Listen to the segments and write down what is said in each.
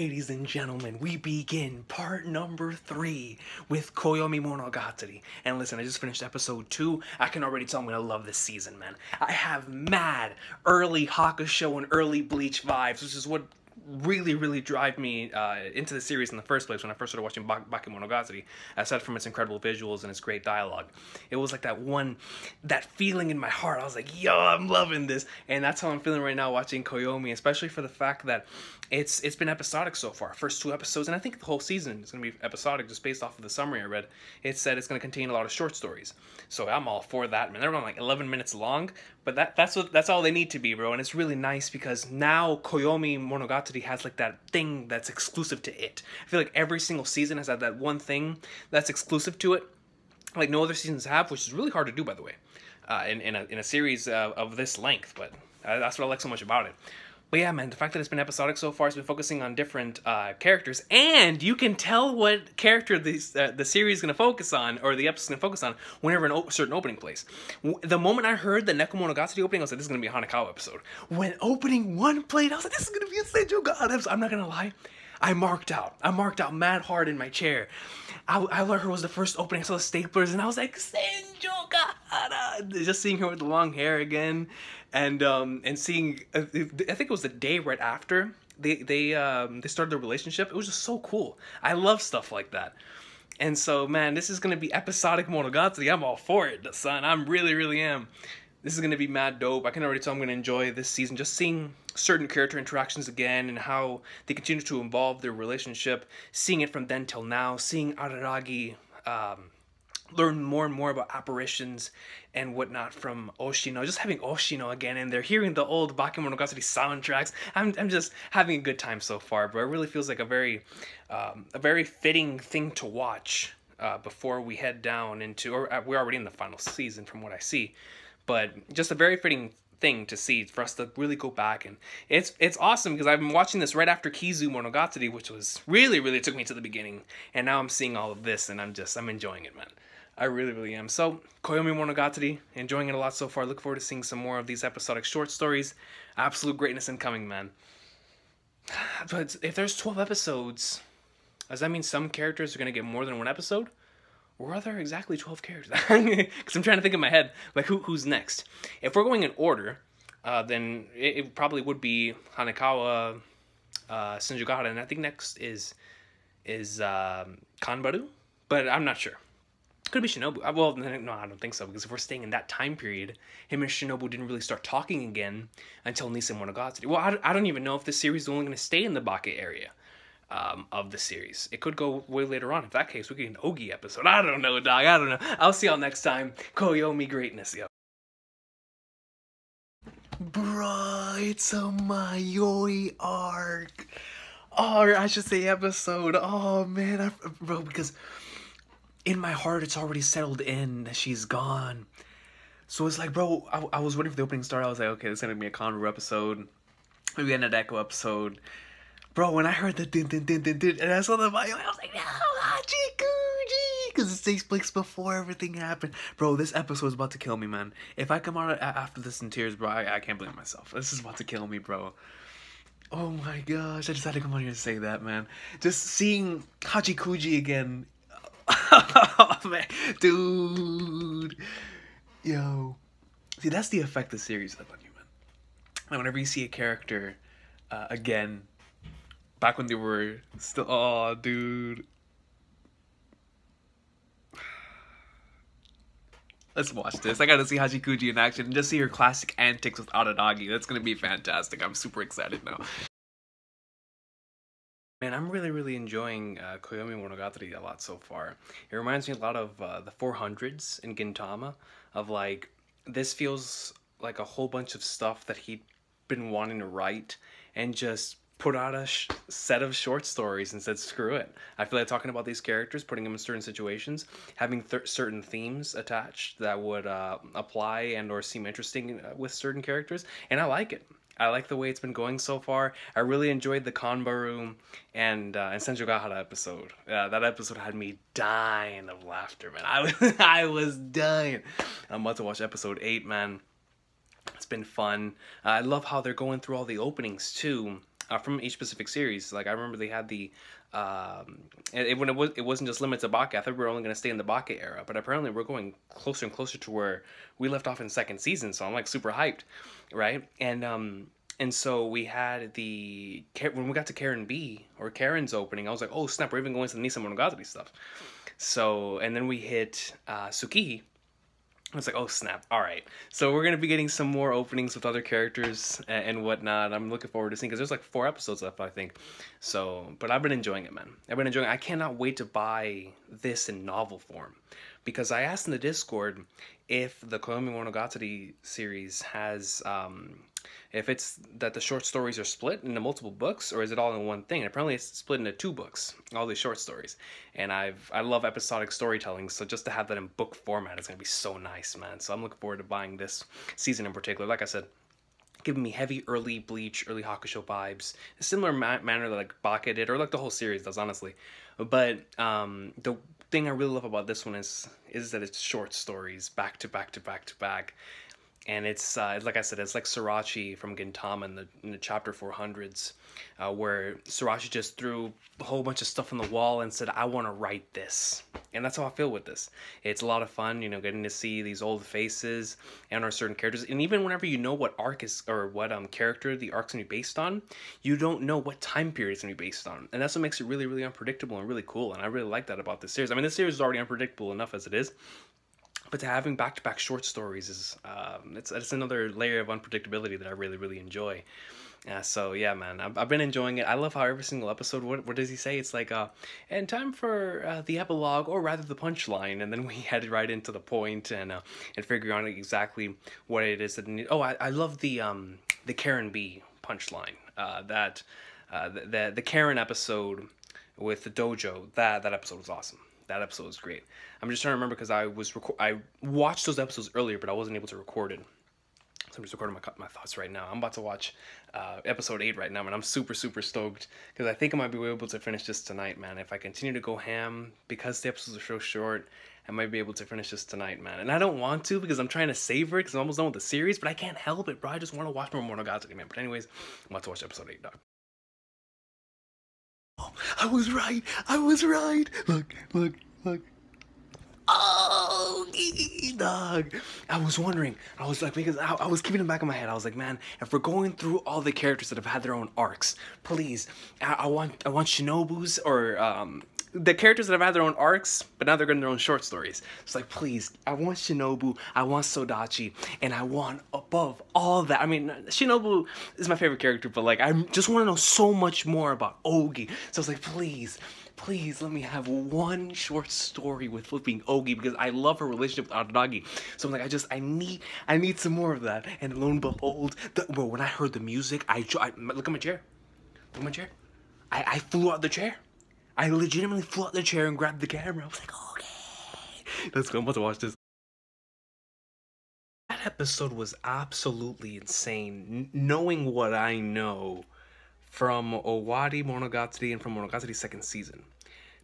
Ladies and gentlemen, we begin part number three with Koyomi Monogatari. And listen, I just finished episode two. I can already tell I'm gonna love this season, man. I have mad early Hakusho and early Bleach vibes, which is what really, really drive me uh, into the series in the first place when I first started watching Bak Bakemonogatari, aside from its incredible visuals and its great dialogue. It was like that one, that feeling in my heart. I was like, yo, I'm loving this. And that's how I'm feeling right now watching Koyomi, especially for the fact that it's it's been episodic so far. First two episodes, and I think the whole season is going to be episodic just based off of the summary I read. It said it's going to contain a lot of short stories. So I'm all for that, man. They're around like 11 minutes long, but that that's what that's all they need to be, bro. And it's really nice because now Koyomi Monogatari has like that thing that's exclusive to it. I feel like every single season has had that one thing that's exclusive to it, like no other seasons have, which is really hard to do, by the way, uh, in in a in a series uh, of this length. But uh, that's what I like so much about it. But yeah, man, the fact that it's been episodic so far, it's been focusing on different uh, characters, and you can tell what character this, uh, the series is going to focus on, or the episode's going to focus on, whenever a op certain opening plays. The moment I heard the Nekomonogatari opening, I was like, this is going to be a Hanekawa episode. When opening one played, I was like, this is going to be a Senju God episode. I'm not going to lie. I marked out. I marked out mad hard in my chair. I, I learned her was the first opening. I saw the staplers, and I was like, Gahara! Just seeing her with the long hair again, and um, and seeing, uh, I think it was the day right after they they um, they started their relationship. It was just so cool. I love stuff like that. And so, man, this is gonna be episodic Monogatari. I'm all for it, son. I'm really, really am. This is gonna be mad dope. I can already tell I'm gonna enjoy this season. Just seeing certain character interactions again and how they continue to evolve their relationship, seeing it from then till now, seeing Araragi um, learn more and more about apparitions and whatnot from Oshino. Just having Oshino again in there, hearing the old Bakemonogatari soundtracks. I'm, I'm just having a good time so far, but it really feels like a very, um, a very fitting thing to watch uh, before we head down into, or uh, we're already in the final season from what I see, but just a very fitting thing to see for us to really go back and it's it's awesome because I've been watching this right after Kizu Monogatari which was really really took me to the beginning and now I'm seeing all of this and I'm just I'm enjoying it man I really really am so Koyomi Monogatari enjoying it a lot so far look forward to seeing some more of these episodic short stories absolute greatness incoming man but if there's 12 episodes does that mean some characters are going to get more than one episode or are there exactly 12 characters? Because I'm trying to think in my head, like, who who's next? If we're going in order, uh, then it, it, probably would be Hanekawa, uh, and I think next is is um, Kanbaru, but I'm not sure. Could be Shinobu. Uh, well, no, I don't think so, because if we're staying in that time period, him and Shinobu didn't really start talking again until Nise Monogatari. Well, I, don't even know if this series is only going to stay in the Bake area um, of the series. It could go way later on. In that case, we could get an Ogi episode. I don't know, dog. I don't know. I'll see y'all next time. Koyomi greatness, yo. Bruh, it's a Mayoi arc. Or I should say episode. Oh, man. I, bro, because in my heart, it's already settled in she's gone. So it's like, bro, I, I was waiting for the opening start. I was like, okay, this is to be a Kanbaru episode. Maybe an Nadeko episode. Bro, when I heard the din din din din din and I saw the bio, I was like, no, Hachikuji! Because it takes place before everything happened. Bro, this episode is about to kill me, man. If I come out after this in tears, bro, I, I can't blame myself. This is about to kill me, bro. Oh my gosh, I just had to come on here and say that, man. Just seeing Hachikuji again. oh, man. Dude. Yo. See, that's the effect the series has on you, man. And whenever you see a character uh, again back when they were still oh dude Let's watch this. I gotta see Hachikuji in action and just see her classic antics with Araragi. That's gonna be fantastic. I'm super excited now. Man, I'm really, really enjoying uh, Koyomi Monogatari a lot so far. It reminds me a lot of uh, the 400s in Gintama, of like, this feels like a whole bunch of stuff that he'd been wanting to write and just put out a set of short stories and said screw it i feel like talking about these characters putting them in certain situations having certain themes attached that would uh, apply and or seem interesting uh, with certain characters and i like it I like the way it's been going so far. I really enjoyed the Kanbaru and uh, and Senjugahara episode. Uh, that episode had me dying of laughter, man. I was I was dying. I'm about to watch episode eight, man. It's been fun. Uh, I love how they're going through all the openings too uh, from each specific series. Like I remember they had the um, it, when it was it wasn't just limited to Baka. I thought we were only going to stay in the Baka era, but apparently we're going closer and closer to where we left off in second season. So I'm like super hyped, right? And um and so we had the when we got to Karen Bee or Karen's opening, I was like, oh snap, we're even going to the Nise Monogatari stuff. So and then we hit uh, Tsukihi I was like, oh snap! All right, so we're gonna be getting some more openings with other characters and, whatnot. I'm looking forward to seeing because there's like four episodes left, I think. So, but I've been enjoying it, man. I've been enjoying. it. I cannot wait to buy this in novel form because I asked in the Discord if the Koyomi Monogatari series has um, if it's that the short stories are split into multiple books or is it all in one thing. And apparently, it's split into two books, all these short stories. And I've I love episodic storytelling, so just to have that in book format is gonna be so nice, man. So I'm looking forward to buying this season in particular. Like I said, giving me heavy early Bleach, early Hakusho vibes, a similar ma- manner that like Baka did, or like the whole series does, honestly. But um, the thing I really love about this one is is that it's short stories, back to back to back to back and it's uh, like I said, it's like Sorachi from Gintama in the, in the chapter 400s, uh, where Sorachi just threw a whole bunch of stuff on the wall and said, "I want to write this," and that's how I feel with this. It's a lot of fun, you know, getting to see these old faces and our certain characters, and even whenever you know what arc is or what um character the arc's gonna be based on, you don't know what time period it's gonna be based on, and that's what makes it really, really unpredictable and really cool. And I really like that about this series. I mean, this series is already unpredictable enough as it is, but to having back-to-back short stories is um, it's, it's another layer of unpredictability that I really really enjoy. Uh, so yeah, man, I've, I've been enjoying it. I love how every single episode. What, what does he say? It's like, uh, and time for uh, the epilogue, or rather the punchline, and then we head right into the point and uh, and figure out exactly what it is that. Need- oh, I, I love the um the Karen Bee punchline. Uh, that uh, the, the the Karen episode with the dojo. That that episode was awesome that episode was great. I'm just trying to remember because I was I watched those episodes earlier, but I wasn't able to record it. So I'm just recording my my thoughts right now. I'm about to watch uh, episode eight right now, and I'm super super stoked because I think I might be able to finish this tonight, man. If I continue to go ham because the episodes are so short, I might be able to finish this tonight, man. And I don't want to because I'm trying to savor it because I'm almost done with the series, but I can't help it, bro. I just want to watch more Monogatari, man. But anyways, I'm about to watch episode eight, dog. I was right. I was right. Look, look, look. Oh, dog. I was wondering. I was like, because I, I was keeping it back in my head. I was like, man, if we're going through all the characters that have had their own arcs, please, I, I want, I want Shinobu's or um, the characters that have had their own arcs, but now they're getting their own short stories. It's like, please, I want Shinobu, I want Sodachi, and I want above all that. I mean, Shinobu is my favorite character, but like, I just want to know so much more about Ogi. So I was like, please, please let me have one short story with flipping Ogi because I love her relationship with Araragi. So I'm like, I just, I need, I need some more of that. And lo and behold, the, bro, when I heard the music, I, I look at my chair, look at my chair. I, I flew out the chair. I legitimately flew out the chair and grabbed the camera. I was like, okay, let's go. I'm about to watch this. That episode was absolutely insane. N- knowing what I know from Owari Monogatari and from Monogatari's second season,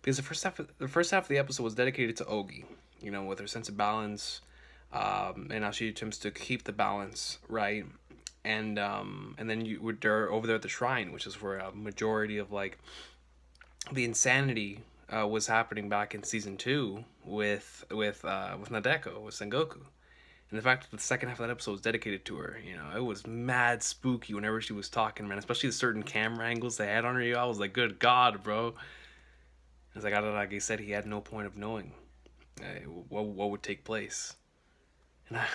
because the first half, the first half of the episode was dedicated to Ogi. You know, with her sense of balance, um, and how she attempts to keep the balance right. And um, and then you were over there at the shrine, which is where a majority of like the insanity uh, was happening back in season two with with uh, with Nadeko with Sengoku, and the fact that the second half of that episode was dedicated to her, you know, it was mad spooky whenever she was talking, man. Especially the certain camera angles they had on her. I was like, good God, bro. It's like Araragi said, he had no point of knowing uh, what what would take place.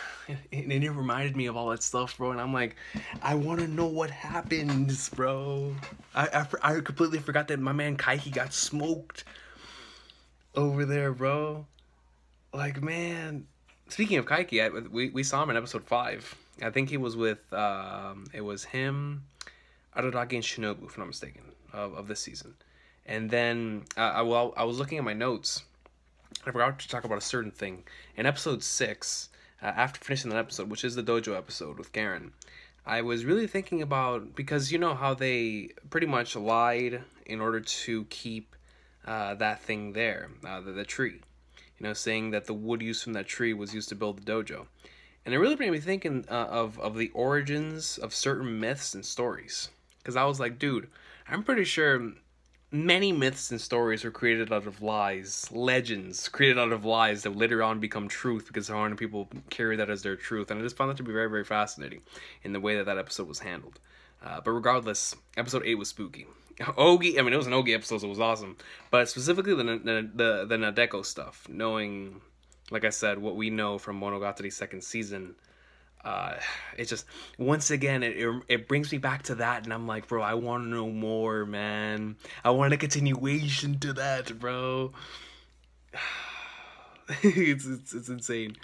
And, it reminded me of all that stuff, bro. And I'm like, I want to know what happens, bro. I, I, I completely forgot that my man Kaiki got smoked over there, bro. Like, man. Speaking of Kaiki, I, we, we saw him in episode 5. I think he was with, um, it was him, Araragi, and Shinobu, if I'm not mistaken, of, of this season. And then, uh, I, well, I was looking at my notes. I forgot to talk about a certain thing. In episode 6, uh, after finishing that episode, which is the dojo episode with Karen, I was really thinking about because you know how they pretty much lied in order to keep uh, that thing there, uh, the, the tree. You know, saying that the wood used from that tree was used to build the dojo, and it really made me thinking uh, of of the origins of certain myths and stories. because I was like, dude, I'm pretty sure many myths and stories are created out of lies, legends created out of lies that later on become truth because so many people carry that as their truth. And I just found that to be very, very fascinating in the way that that episode was handled. Uh, but regardless, episode 8 was spooky. Ogi, I mean, it was an Ogi episode, so it was awesome. But specifically the, the, the, the Nadeko stuff, knowing, like I said, what we know from Monogatari's second season uh it's just once again it, it, it brings me back to that and i'm like bro i want to know more man i want a continuation to that bro it's, it's it's insane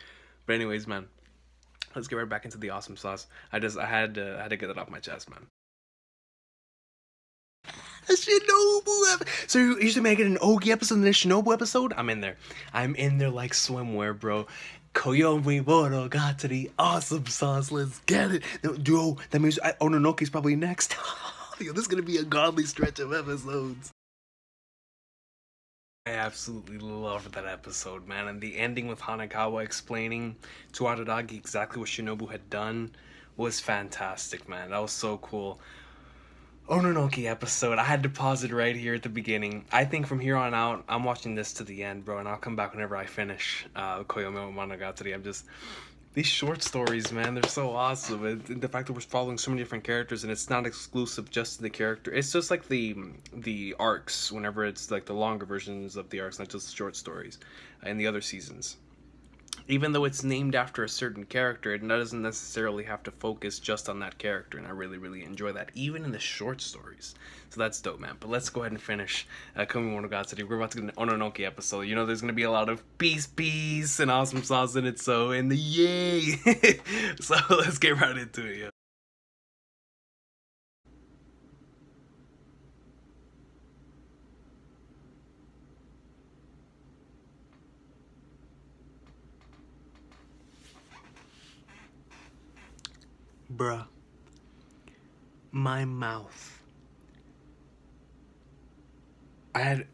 but anyways man let's get right back into the awesome sauce i just i had to I had to get that off my chest man a Shinobu So you to make it an Ogi episode and a Shinobu episode? I'm in there. I'm in there like swimwear, bro. Koyomi Monogatari, awesome sauce. Let's get it. Duo, that means I, Ononoki's probably next. Yo, this is gonna be a godly stretch of episodes. I absolutely loved that episode, man. And the ending with Hanekawa explaining to Araragi exactly what Shinobu had done was fantastic, man. That was so cool. Ononoki episode. I had to pause it right here at the beginning. I think from here on out, I'm watching this to the end, bro, and I'll come back whenever I finish uh, Koyomi Monogatari. I'm just these short stories, man, they're so awesome. And the fact that we're following so many different characters and it's not exclusive just to the character. It's just like the the arcs. Whenever it's like the longer versions of the arcs, not just short stories, in the other seasons even though it's named after a certain character, it doesn't necessarily have to focus just on that character, and I really, really enjoy that, even in the short stories. So that's dope, man. But let's go ahead and finish uh, Koyomi Monogatari. We're about to get an Ononoki episode. You know, there's gonna be a lot of peace, peace, and awesome sauce in it, so, and the yay! so let's get right into it, yeah. Bruh. My mouth. I had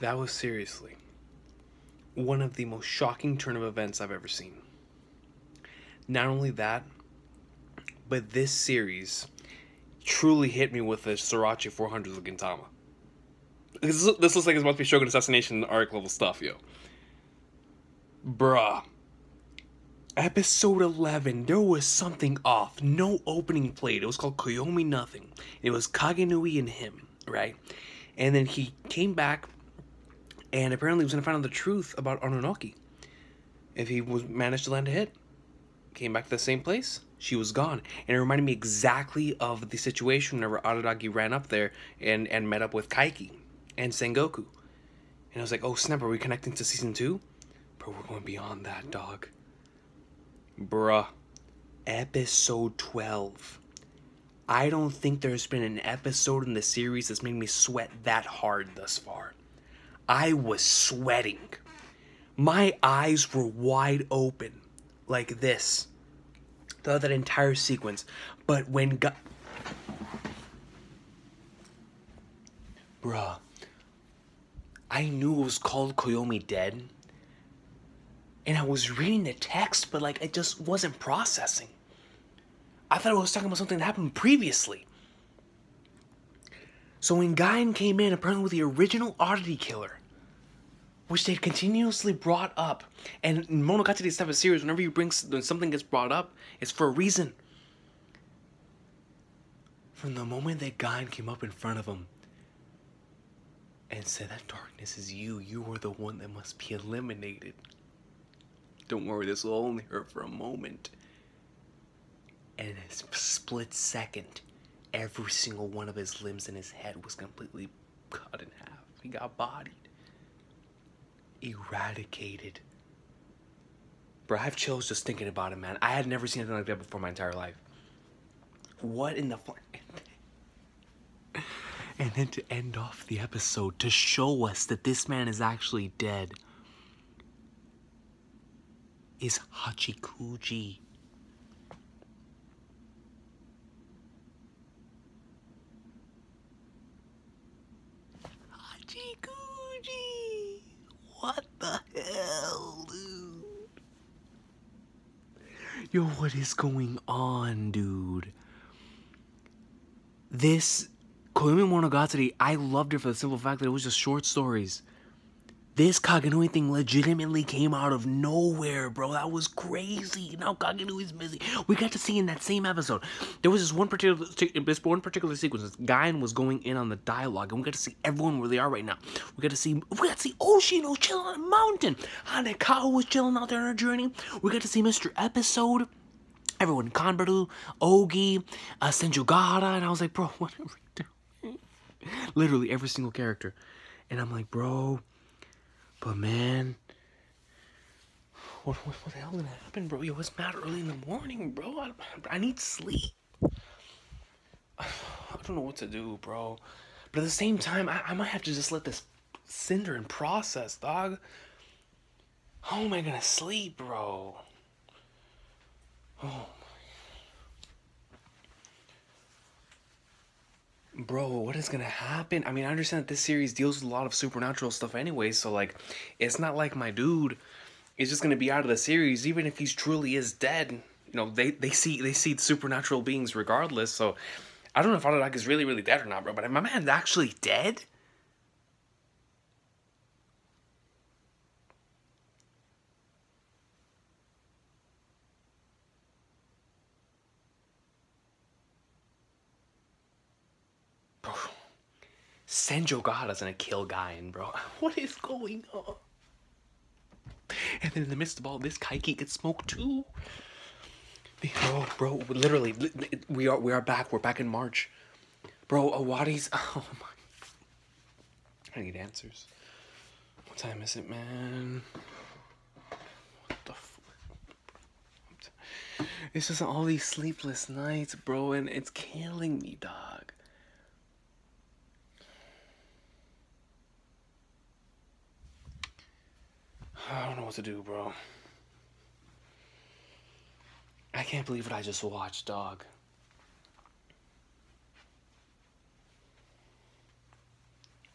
That was seriously one of the most shocking turn of events I've ever seen. Not only that, but this series truly hit me with the Sorachi 400 of Gintama. This, this looks like it's it must be Shogun Assassination arc level stuff, yo. Bruh. Episode 11, there was something off. No opening played. It was called Koyomi Nothing. It was Kagenui and him, right? And then he came back and apparently was going to find out the truth about Ononoki. If he was managed to land a hit, came back to the same place, she was gone. And it reminded me exactly of the situation whenever Araragi ran up there and, and met up with Kaiki and Sengoku. And I was like, oh snap, are we connecting to season two? Bro, we're going beyond that, dog. Bruh. Episode 12. I don't think there's been an episode in the series that's made me sweat that hard thus far. I was sweating. My eyes were wide open, like this. Throughout that entire sequence. But when God. Bruh. I knew it was called Koyomi Dead. And I was reading the text, but like, it just wasn't processing. I thought it was talking about something that happened previously. So when Gaen came in, apparently with the original Oddity Killer, which they've continuously brought up, and in Monogatari type of series, whenever you bring when something gets brought up, it's for a reason. From the moment that Gaen came up in front of him and said that darkness is you, you are the one that must be eliminated. Don't worry, this will only hurt for a moment. And in a split second, every single one of his limbs and his head was completely cut in half. He got bodied. Eradicated. Bro, I have chills just thinking about it, man. I had never seen anything like that before my entire life. What in the? And then to end off the episode, to show us that this man is actually dead, is Hachikuji. Hachikuji! What the hell, dude? Yo, what is going on, dude? This Koyomi Monogatari, I loved it for the simple fact that it was just short stories. This Kagenui thing legitimately came out of nowhere, bro. That was crazy. Now Kagenui's missing. We got to see in that same episode. There was this one particular this one particular sequence. This was going in on the dialogue, and we got to see everyone where they are right now. We got to see we got to see Oshino chilling on a mountain. Hanekawa was chilling out there on her journey. We got to see Mr. Episode. Everyone, Kanbaru, Ogi, uh, Senjugahara, and I was like, bro, what are we doing? Literally every single character. And I'm like, bro, but man, what, what, what the hell gonna happen, bro? Yo, it's mad early in the morning, bro. I, I need sleep. I don't know what to do, bro. But at the same time, I, I might have to just let this cinder and process, dog. How am I gonna sleep, bro? Oh bro, what is gonna happen? I mean, I understand that this series deals with a lot of supernatural stuff anyway, so like, it's not like my dude is just gonna be out of the series, even if he's truly is dead. You know, they they see they see supernatural beings regardless. So, I don't know if Araragi is really really dead or not, bro. But my man's actually dead. Senjugahara's gonna kill Gaen, bro. What is going on? And then in the midst of all this, Kaiki gets smoked too. Bro, oh, bro, literally, we are we are back. We're back in March, bro. Awadi's. Oh my! I need answers. What time is it, man? What the? F- it's just all these sleepless nights, bro, and it's killing me, dog. I don't know what to do, bro. I can't believe what I just watched, dog.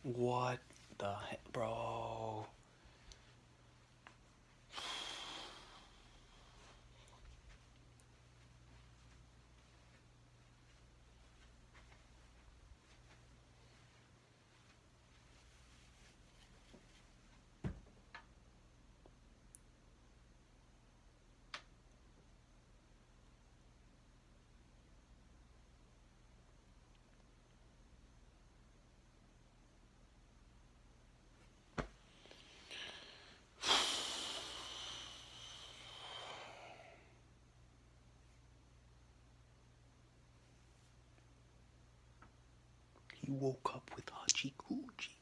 What the heck, bro? He woke up with Hachikuji.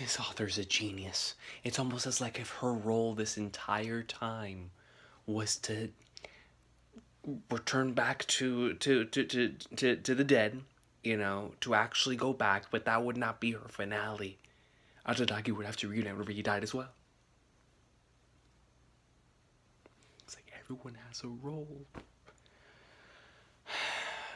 This author's a genius. It's almost as like if her role this entire time was to return back to to to to to, to the dead, you know, to actually go back, but that would not be her finale. Araragi would have to reunite whenever he died as well. It's like everyone has a role.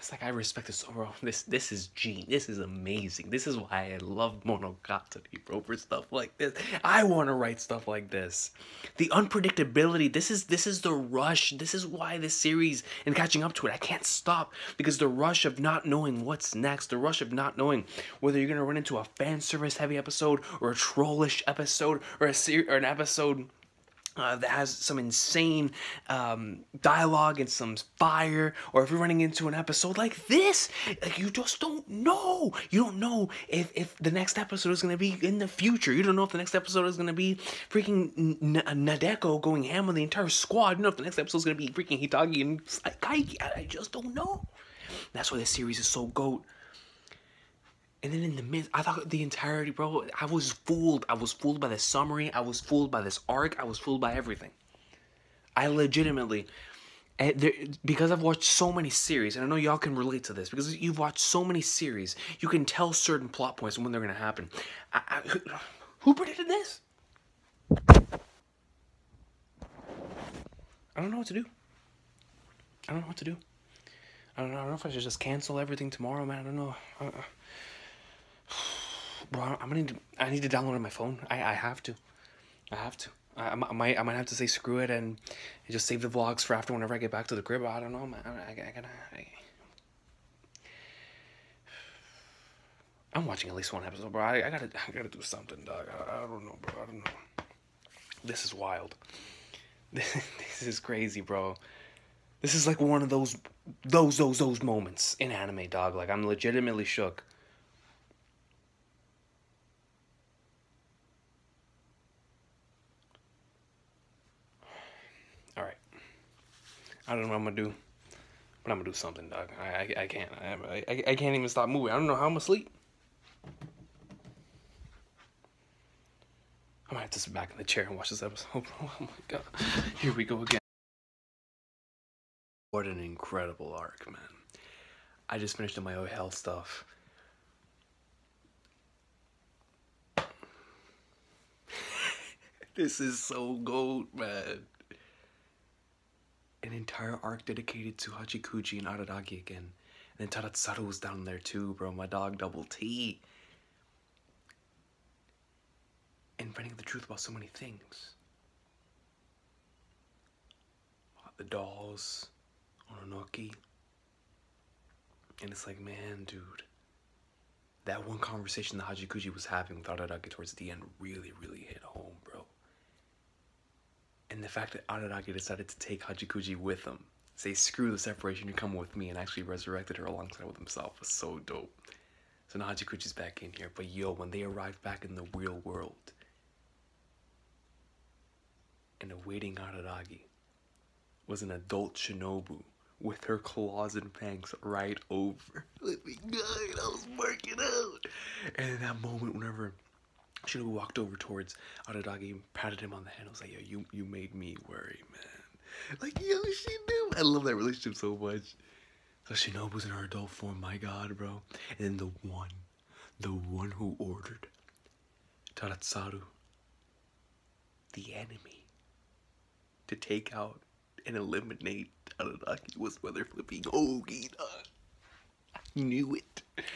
It's like I respect this, bro. This this is gene. This is amazing. This is why I love Monogatari, bro. For stuff like this, I want to write stuff like this. The unpredictability. This is this is the rush. This is why this series and catching up to it, I can't stop because the rush of not knowing what's next. The rush of not knowing whether you're gonna run into a fan service heavy episode or a trollish episode or a ser- or an episode uh, that has some insane um, dialogue and some fire, or if you're running into an episode like this, like you just don't know. You don't know if, if the next episode is gonna be in the future. You don't know if the next episode is gonna be freaking N- N- Nadeko going ham on the entire squad. You don't know if the next episode is gonna be freaking Hitagi and Kaiki. I, I just don't know. That's why this series is so goat. And then in the mid, I thought the entirety, bro, I was fooled. I was fooled by the summary. I was fooled by this arc. I was fooled by everything. I legitimately, eh, because I've watched so many series, and I know y'all can relate to this, because you've watched so many series, you can tell certain plot points and when they're going to happen. I, I, who predicted this? I don't know what to do. I don't know what to do. I don't know. I don't know if I should just cancel everything tomorrow, man. I don't know. Uh, bro, I'm gonna need to, I need to download on my phone. I, I have to. I have to. I, I might I might have to say screw it and just save the vlogs for after whenever I get back to the crib. I don't know, man. I, I, gotta. I, I'm watching at least one episode, bro. I, I gotta I gotta do something, dog. I, I don't know, bro. I don't know. This is wild. this is crazy, bro. This is like one of those those those those moments in anime, dog. Like I'm legitimately shook. All right. I don't know what I'm gonna do, but I'm gonna do something, dog. I I, I can't. I, I I can't even stop moving. I don't know how I'm gonna sleep. I might have to sit back in the chair and watch this episode. Oh my god. Here we go again. What an incredible arc, man. I just finished my Mayoi Hell stuff. this is so gold, man. An entire arc dedicated to Hachikuji and Araragi again. And then Tadatsuru was down there too, bro. My dog Double T. And finding the truth about so many things. The dolls, Ononoki. And it's like, man, dude. That one conversation that Hachikuji was having with Araragi towards the end really, really hit home, bro. And the fact that Araragi decided to take Hachikuji with him, say, screw the separation, you come with me, and actually resurrected her alongside with himself was so dope. So now Hachikuji's back in here. But yo, when they arrived back in the real world, and awaiting Araragi was an adult Shinobu with her claws and fangs right over. Let me God, I was working out. And in that moment, whenever Shinobu walked over towards Araragi and patted him on the hand, I was like, yo, you, you made me worry, man. Like, yo, she knew. I love that relationship so much. So Shinobu's in her adult form, my God, bro. And then the one, the one who ordered Tadatsuru, the enemy, to take out and eliminate Araragi was weather flipping Ogi. I knew it. Man,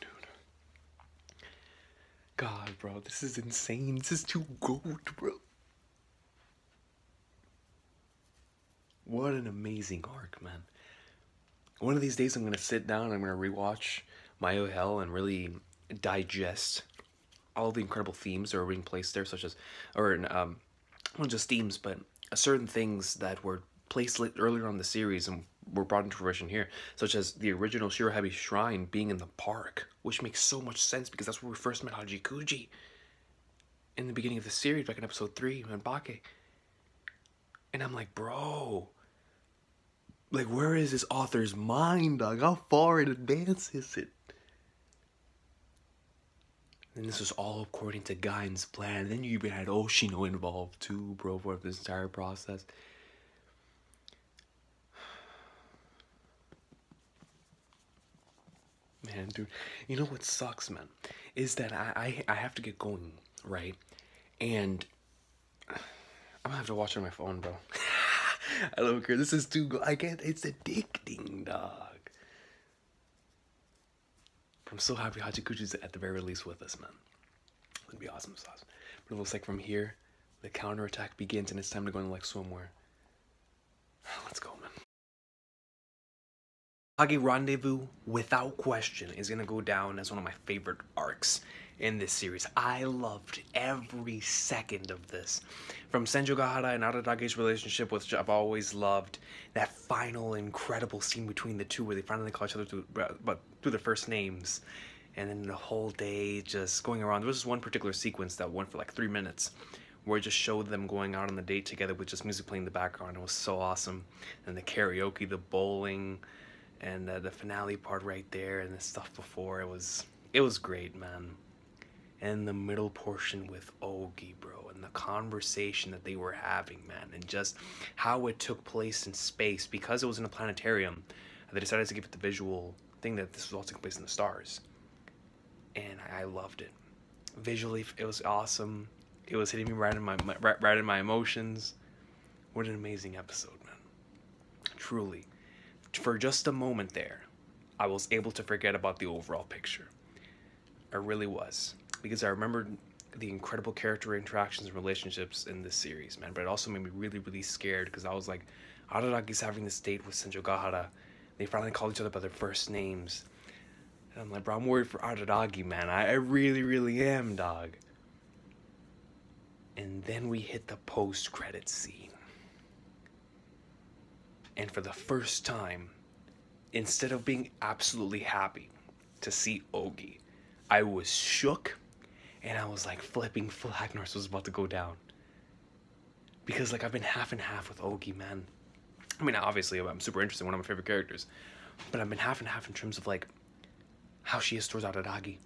dude. God, bro, this is insane. This is too gold, bro. What an amazing arc, man. One of these days, I'm gonna sit down. I'm gonna rewatch My Oh Hell and really digest all the incredible themes that are being placed there, such as, or um, not just themes, but certain things that were placed earlier on the series and were brought into fruition here, such as the original Shirohebi Shrine being in the park, which makes so much sense because that's where we first met Hachikuji in the beginning of the series, back in episode 3, in Bake. And I'm like, bro, like, where is this author's mind, dog? How far in advance is it? And this was all according to Gaen's plan. Then you even had Oshino involved too, bro, for this entire process. Man, dude, you know what sucks, man, is that I I, I have to get going, right? And I'm gonna have to watch on my phone, bro. I don't care. This is too. I can't. It's addicting, dog. I'm so happy Hachikuji's at the very least with us, man. Gonna be awesome sauce. But it looks like from here, the counterattack begins and it's time to go into like swimwear. Let's go, man. Hage Rendezvous, without question, is gonna go down as one of my favorite arcs in this series. I loved every second of this. From Senju Gahara and Araragi's relationship, which I've always loved, that final incredible scene between the two where they finally call each other to, uh, but through their first names. And then the whole day just going around. There was this one particular sequence that went for like three minutes where it just showed them going out on the date together with just music playing in the background. It was so awesome. And the karaoke, the bowling, and uh, the finale part right there and the stuff before it was it was great man. And the middle portion with Ogi bro and the conversation that they were having man and just how it took place in space because it was in a planetarium they decided to give it the visual thing that this was all taking place in the stars. And I loved it. Visually it was awesome. It was hitting me right in my, my right, right in my emotions. What an amazing episode man. Truly for just a moment there, I was able to forget about the overall picture. I really was. Because I remembered the incredible character interactions and relationships in this series, man. But it also made me really, really scared because I was like, Araragi's having this date with Senjogahara. They finally call each other by their first names. And I'm like, bro, I'm worried for Araragi, man. I, I really, really am, dog. And then we hit the post credit scene. And for the first time, instead of being absolutely happy to see Ogi, I was shook and I was like flipping Flagnars was about to go down. Because like I've been half and half with Ogi, man. I mean, obviously I'm super interested, one of my favorite characters. But I've been half and half in terms of like how she is towards Araragi.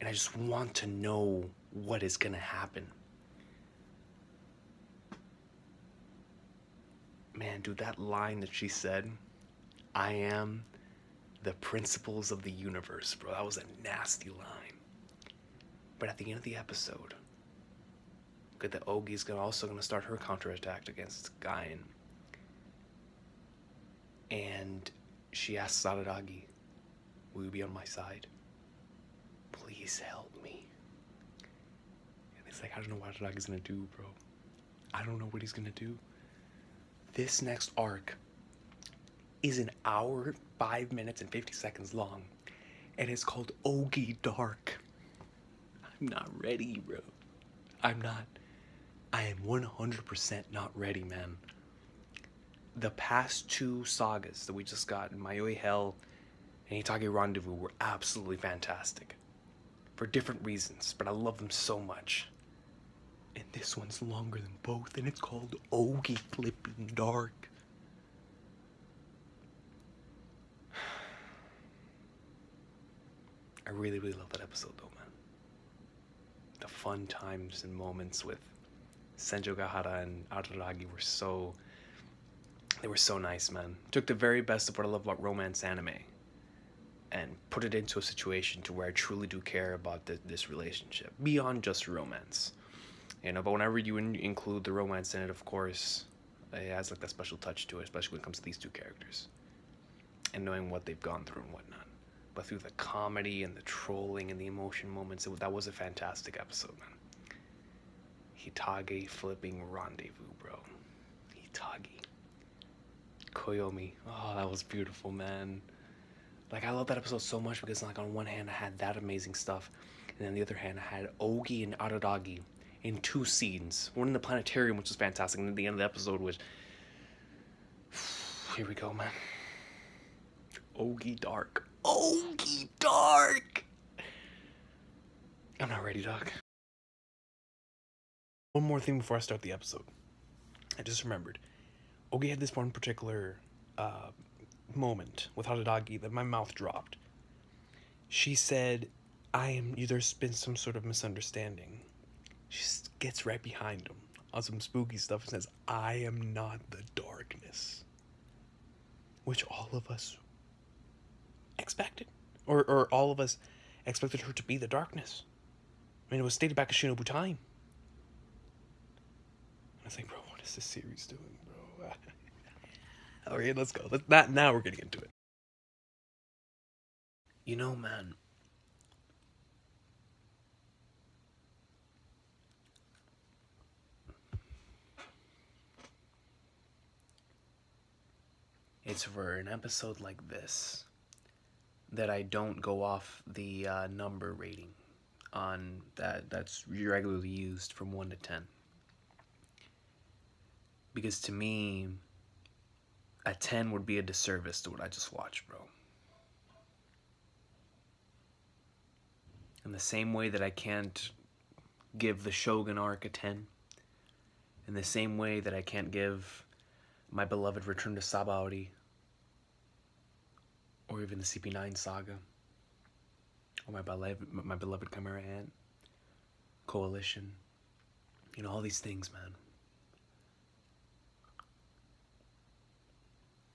And I just want to know what is gonna happen. Man, dude, that line that she said, I am the principles of the universe, bro. That was a nasty line. But at the end of the episode, good that Ogi's gonna also gonna start her counterattack against Gaen. And she asks Araragi, Will you be on my side? Please help me. And it's like, I don't know what Araragi's gonna do, bro. I don't know what he's gonna do this next arc is an hour, five minutes, and 50 seconds long, and it's called Ogi Dark. I'm not ready, bro. I'm not. I am 100% not ready, man. The past two sagas that we just got, Mayoi Hell and Hitagi Rendezvous, were absolutely fantastic. For different reasons, but I love them so much. And this one's longer than both, and it's called Ogi Flipping Dark. I really, really love that episode though, man. The fun times and moments with Senjo Gahara and Araragi were so they were so nice, man. Took the very best of what I love about romance anime and put it into a situation to where I truly do care about the, this relationship beyond just romance you know but whenever you in include the romance in it of course it has like that special touch to it especially when it comes to these two characters and knowing what they've gone through and whatnot. But through the comedy and the trolling and the emotion moments it, that was a fantastic episode man. Hitagi flipping rendezvous bro. Hitagi koyomi. Oh that was beautiful man. Like i love that episode so much because like on one hand i had that amazing stuff and then the other hand i had ogi and araragi in two scenes. One in the planetarium, which was fantastic, and at the end of the episode was here we go, man. Ogi Dark. Ogi Dark. I'm not ready, Doc. One more thing before I start the episode. I just remembered. Ogi had this one particular uh, moment with Araragi that my mouth dropped. She said, I am, there's been some sort of misunderstanding she gets right behind him on some spooky stuff and says, I am not the darkness. Which all of us expected. Or, or all of us expected her to be the darkness. I mean, it was stated back in Shinobu time. I was like, bro, what is this series doing, bro? All right, let's go. Let's, not, now we're getting into it. You know, man, it's for an episode like this that I don't go off the uh, number rating on that that's regularly used from 1 to 10 because to me a 10 would be a disservice to what I just watched bro. In the same way that I can't give the Shogun arc a 10 in the same way that I can't give my beloved Return to Sabaody or even the CP9 saga, or my beloved, my beloved Chimera Ant, Coalition, you know, all these things, man.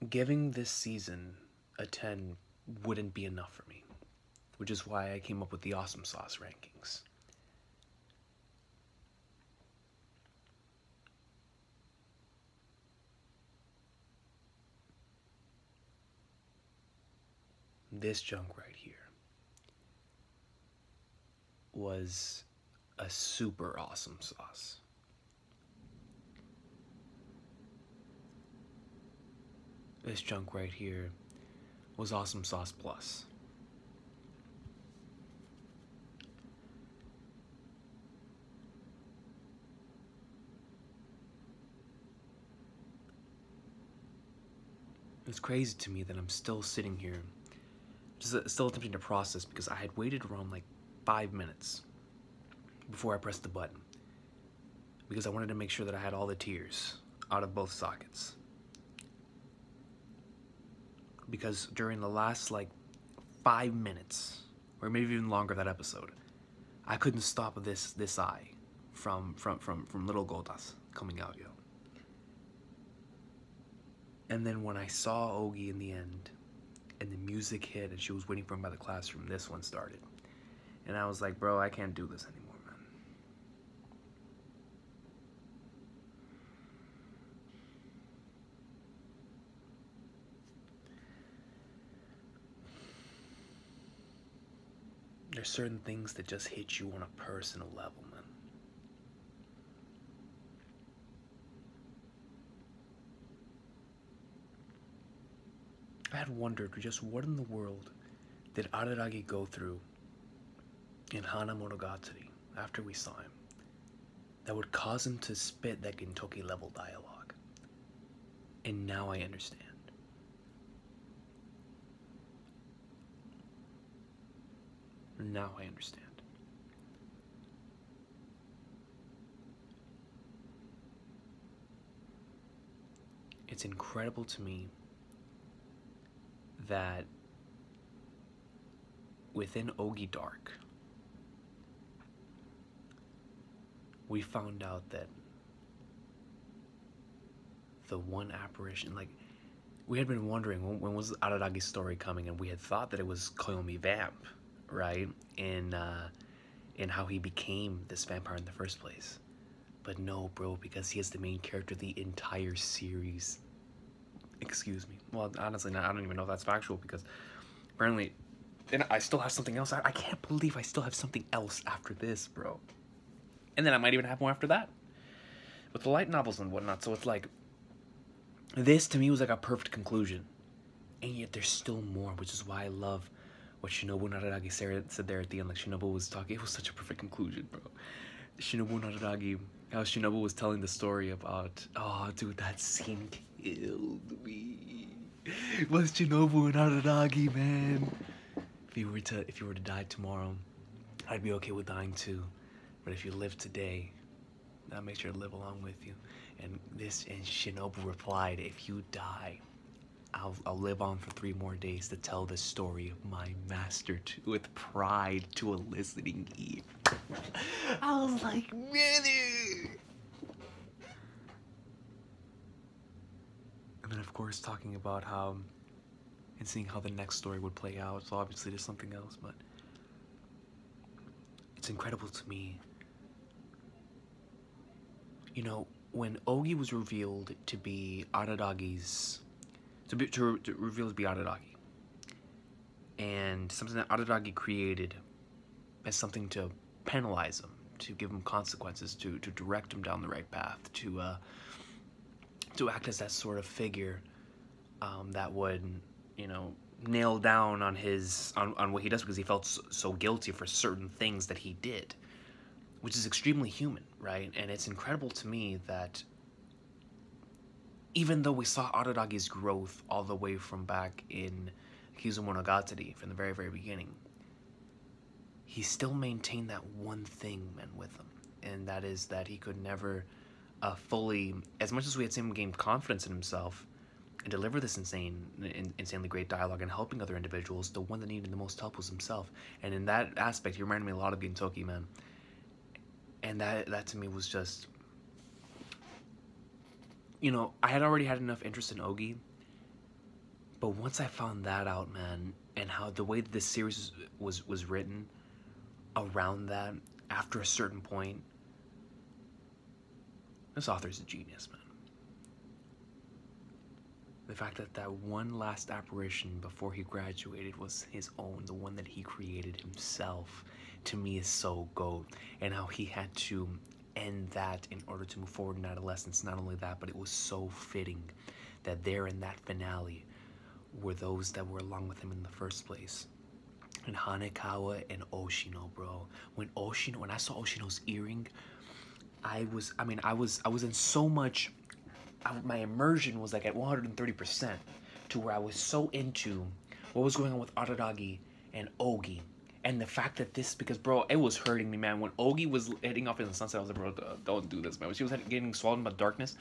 Giving this season a 10 wouldn't be enough for me, which is why I came up with the Awesome Sauce rankings. This junk right here was a super awesome sauce. This junk right here was awesome sauce plus. It's crazy to me that I'm still sitting here just uh, still attempting to process because I had waited around like five minutes before I pressed the button because I wanted to make sure that I had all the tears out of both sockets. Because during the last like five minutes, or maybe even longer that episode, I couldn't stop this this eye from from from from little Gotas coming out, yo. And then when I saw Ogi in the end, and the music hit and she was waiting for him by the classroom, this one started. And I was like, bro, I can't do this anymore, man. There's certain things that just hit you on a personal level, man. I had wondered just what in the world did Araragi go through in Hana Monogatari after we saw him that would cause him to spit that Gintoki level dialogue. And now I understand. Now I understand. It's incredible to me that within Ogi Dark, we found out that the one apparition, like, we had been wondering when, when was Araragi's story coming, and we had thought that it was Koyomi Vamp, right? In uh, in how he became this vampire in the first place. But no, bro, because he is the main character of the entire series. Excuse me. Well, honestly, I don't even know if that's factual because apparently, and I still have something else. I, I can't believe I still have something else after this, bro. And then I might even have more after that with the light novels and whatnot. So it's like this to me was like a perfect conclusion, and yet there's still more, which is why I love what Shinobu Nararagi said there at the end. Like Shinobu was talking, it was such a perfect conclusion, bro. Shinobu Nararagi, how Shinobu was telling the story about, oh, dude, that scene killed me. Was Shinobu and Araragi, man? If you were to, if you were to die tomorrow, I'd be okay with dying too. But if you live today, that makes sure to live along with you. And this, and Shinobu replied, if you die, I'll, I'll live on for three more days to tell the story of my master to, with pride to a listening ear. I was like, brother! And then, of course, talking about how and seeing how the next story would play out. So, obviously, there's something else, but it's incredible to me. You know, when Ogi was revealed to be Araragi's to be to, to reveal to be Araragi, and something that Araragi created as something to penalize him, to give him consequences, to to direct him down the right path, to uh, to act as that sort of figure um, that would, you know, nail down on his on, on what he does because he felt so, so guilty for certain things that he did, which is extremely human, right? And it's incredible to me that even though we saw Araragi's growth all the way from back in Kizumonogatari from the very, very beginning, he still maintained that one thing, man, with him. And that is that he could never fully, as much as we had seen him gain confidence in himself, and deliver this insane, in, insanely great dialogue and helping other individuals, the one that needed the most help was himself. And in that aspect, he reminded me a lot of Gintoki, man. And that that to me was just, you know, I had already had enough interest in Ogi, but once I found that out, man, and how the way this series was was written around that, after a certain point, this author's a genius, man. The fact that that one last apparition before he graduated was his own, the one that he created himself, to me is so goat. And how he had to end that in order to move forward in adolescence. Not only that, but it was so fitting that there in that finale were those that were along with him in the first place. And Hanekawa and Oshino, bro. When Oshino, when I saw Oshino's earring, I was, I mean, I was, I was in so much I, my immersion was like at 130% to where I was so into what was going on with Araragi and Ogi. And the fact that this, because bro, it was hurting me, man. When Ogi was heading off in the sunset, I was like, bro, don't do this, man. When she was getting swallowed by darkness.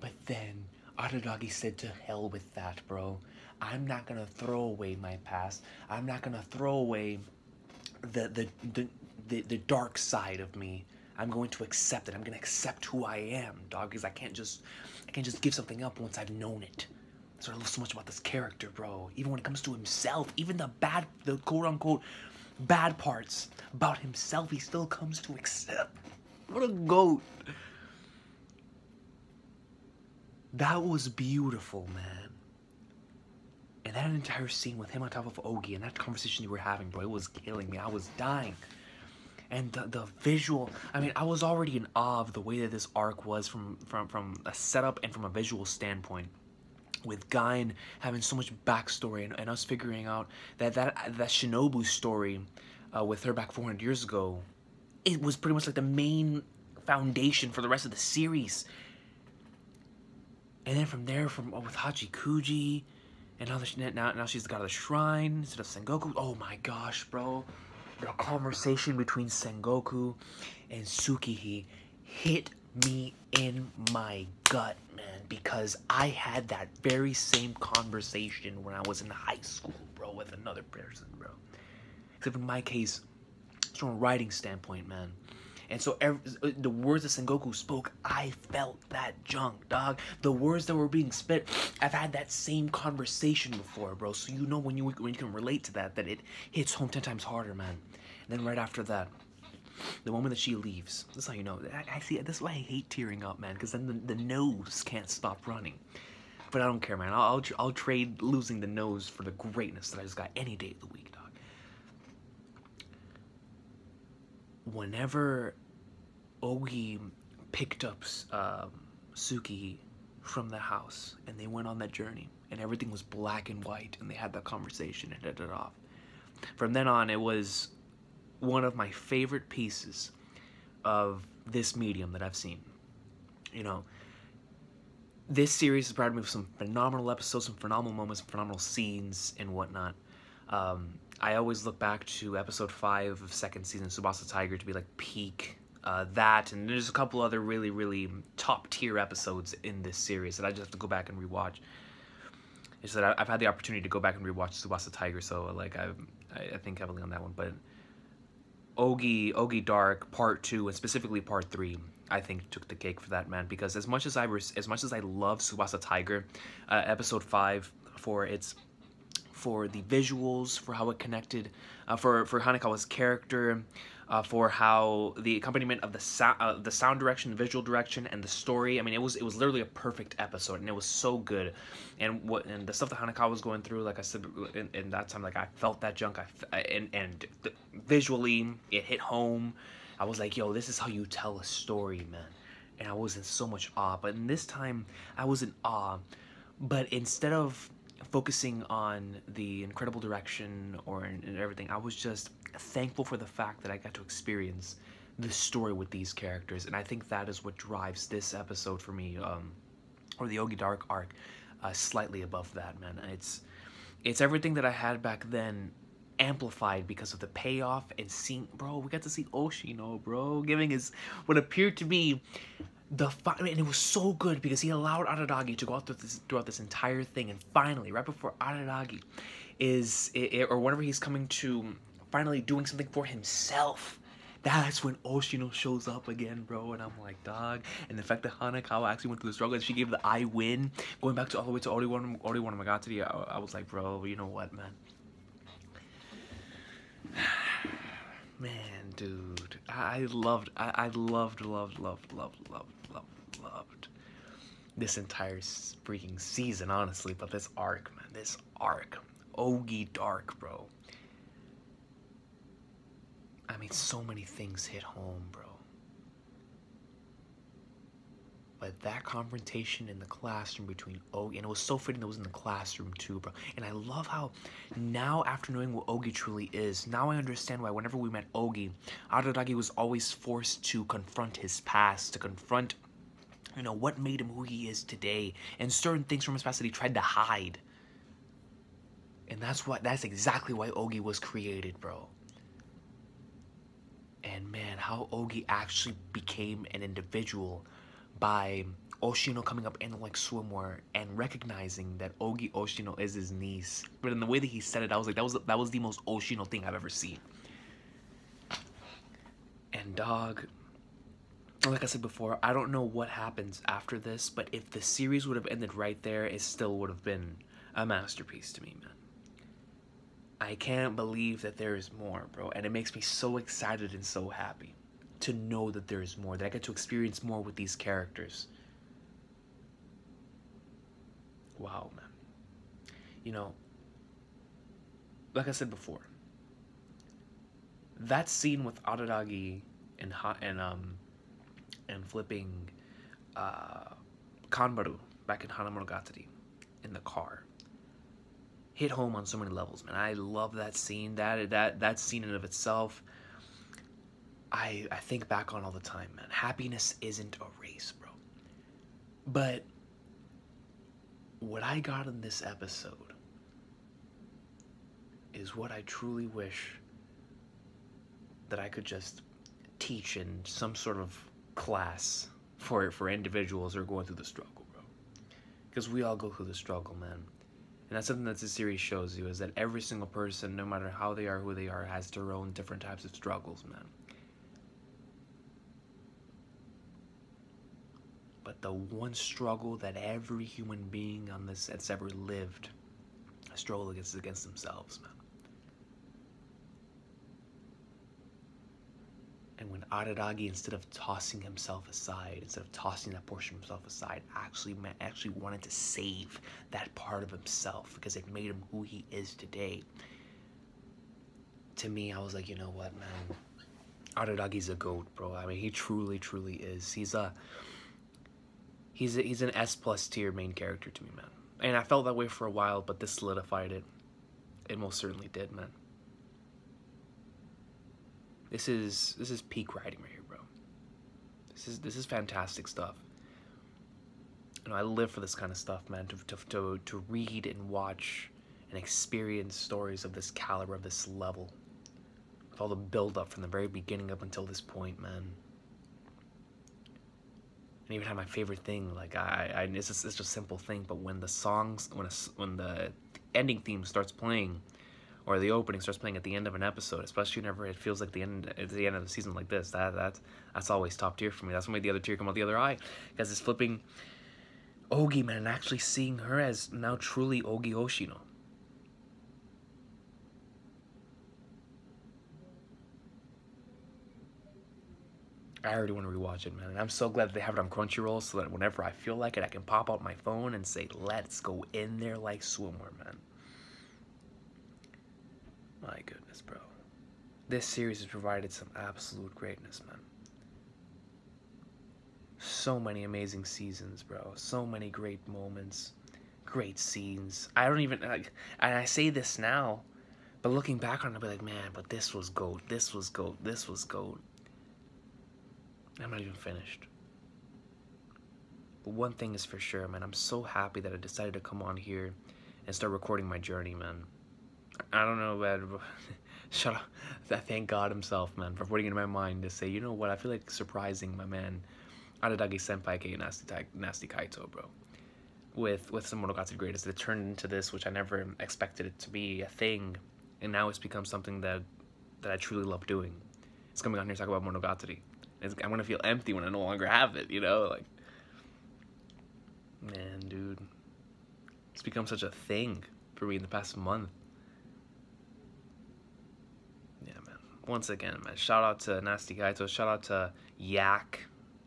But then Araragi said, to hell with that, bro. I'm not gonna throw away my past. I'm not gonna throw away the the the the, the dark side of me I'm going to accept it. I'm going to accept who I am, dog, because I can't just I can't just give something up once I've known it. So I love so much about this character, bro. Even when it comes to himself, even the bad, the quote unquote bad parts about himself, he still comes to accept. What a goat. That was beautiful, man. And that entire scene with him on top of Ogi and that conversation you were having, bro, it was killing me. I was dying and the, the visual i mean i was already in awe of the way that this arc was from from from a setup and from a visual standpoint with Gaen having so much backstory and, and us figuring out that that that Shinobu story uh, with her back 400 years ago, it was pretty much like the main foundation for the rest of the series. And then from there, from oh, with Hachikuji, and now, the, now now she's the god of the shrine instead of Sengoku. Oh my gosh, bro! The conversation between Sengoku and Tsukihi hit me in my gut, man, because I had that very same conversation when I was in high school, bro, with another person, bro. Except in my case, from a writing standpoint, man. And so every, the words that Sengoku spoke, I felt that junk, dog. The words that were being spit, I've had that same conversation before, bro. So you know when you when you can relate to that, that it hits home ten times harder, man. And then right after that, the moment that she leaves, that's how you know. I, I see. That's why I hate tearing up, man. Because then the, the nose can't stop running. But I don't care, man. I'll, I'll, I'll trade losing the nose for the greatness that I just got any day of the week, dog. Whenever Ogi picked up um, Suki from the house and they went on that journey and everything was black and white and they had that conversation and it off. From then on, it was one of my favorite pieces of this medium that I've seen. You know, this series has provided me with some phenomenal episodes, some phenomenal moments, phenomenal scenes, and whatnot. Um, I always look back to episode five of second season Tsubasa Tiger to be like peak uh, that, and there's a couple other really, really top tier episodes in this series that I just have to go back and rewatch. It's that I've had the opportunity to go back and rewatch Tsubasa Tiger, so like I, I think heavily on that one. But Ogi Ogi Dark Part Two and specifically Part Three, I think took the cake for that man because as much as I as much as I love Tsubasa Tiger, uh, Episode Five for its for the visuals, for how it connected, uh, for for Hanekawa's character, uh, for how the accompaniment of the sound, uh, the sound direction, the visual direction, and the story. I mean, it was it was literally a perfect episode, and it was so good. And what and the stuff that Hanekawa was going through, like I said in, in that time, like I felt that junk. I and and visually, it hit home. I was like, yo, this is how you tell a story, man. And I was in so much awe. But in this time, I was in awe. But instead of focusing on the incredible direction or in, everything, I was just thankful for the fact that I got to experience the story with these characters, and I think that is what drives this episode for me, um, or the Ogi Dark arc, uh, slightly above that, man. It's it's everything that I had back then amplified because of the payoff and seeing, bro, we got to see Oshino, bro, giving his what appeared to be the fi- and it was so good because he allowed Araragi to go out through this, throughout this entire thing, and finally, right before Araragi is or whenever he's coming to finally doing something for himself. That's when Oshino shows up again, bro, and I'm like, dog. And the fact that Hanekawa actually went through the struggle and she gave the I win, going back to all the way to Oriwana Oriwana Monogatari, I, I was like, bro, you know what, man? man, dude, I loved, I loved, loved, loved, loved, loved, loved, this entire freaking season, honestly. But this arc, man, this arc, Ogi Dark, bro. I mean, so many things hit home, bro. But that confrontation in the classroom between Ogi, and it was so fitting that was in the classroom too, bro. And I love how now, after knowing what Ogi truly is, now I understand why whenever we met Ogi, Araragi was always forced to confront his past, to confront, you know, what made him who he is today, and certain things from his past that he tried to hide. And that's what, that's exactly why Ogi was created, bro. And man, how Ogi actually became an individual by Oshino coming up in like swimwear and recognizing that Ogi Oshino is his niece. But in the way that he said it, I was like, that was that was the most Oshino thing I've ever seen. And dog, like I said before, I don't know what happens after this, but if the series would have ended right there, it still would have been a masterpiece to me, man. I can't believe that there is more, bro. And it makes me so excited and so happy to know that there is more, that I get to experience more with these characters. Wow, man. You know, like I said before, that scene with Araragi and and um and flipping uh Kanbaru back in Hana Monogatari in the car hit home on so many levels, man. I love that scene. That that that scene in of itself, I I think back on all the time, man. Happiness isn't a race, bro. But what I got in this episode is what I truly wish that I could just teach in some sort of class for for individuals who are going through the struggle, bro. Because we all go through the struggle, man. And that's something that the series shows you is that every single person, no matter how they are, who they are, has their own different types of struggles, man. But the one struggle that every human being on this that's ever lived a struggle against against themselves, man. And when Araragi, instead of tossing himself aside, instead of tossing that portion of himself aside, actually actually wanted to save that part of himself because it made him who he is today. To me, I was like, you know what, man? Araragi's a goat, bro. I mean, he truly, truly is. He's a he's a, he's an S plus tier main character to me, man. And I felt that way for a while, but this solidified it. It most certainly did, man. This is this is peak writing right here, bro. This is this is fantastic stuff. You know, I live for this kind of stuff, man. To to to, to read and watch and experience stories of this caliber, of this level, with all the build up from the very beginning up until this point, man. And even had my favorite thing, like I, I it's just, it's just a simple thing, but when the songs, when a, when the ending theme starts playing or the opening starts playing at the end of an episode, especially whenever it feels like the end at the end of the season like this. That that's that's always top tier for me. That's what made the other tier come out the other eye, because it's flipping Ogi man and actually seeing her as now truly Ogi Oshino. I already want to rewatch it, man. And I'm so glad they have it on Crunchyroll so that whenever I feel like it, I can pop out my phone and say, let's go in there like swimwear, man. My goodness, bro. This series has provided some absolute greatness, man. So many amazing seasons, bro. So many great moments, great scenes. I don't even, like, and I say this now, but looking back on it, I'll be like, man, but this was gold. This was gold. This was gold. I'm not even finished. But one thing is for sure, man. I'm so happy that I decided to come on here and start recording my journey, man. I don't know, man. Shut up. I thank God himself, man, for putting it in my mind to say, you know what, I feel like surprising my man Araragi Senpai aka Nasty, Nasty Kaito, bro. With with some Monogatari greatest, it turned into this, which I never expected it to be a thing, and now it's become something that that I truly love doing. It's coming on here to talk about Monogatari. It's, I'm gonna feel empty when I no longer have it, you know, like. Man, dude, it's become such a thing for me in the past month. Yeah, man. Once again, man, shout out to Nasty Kaito, shout out to Yak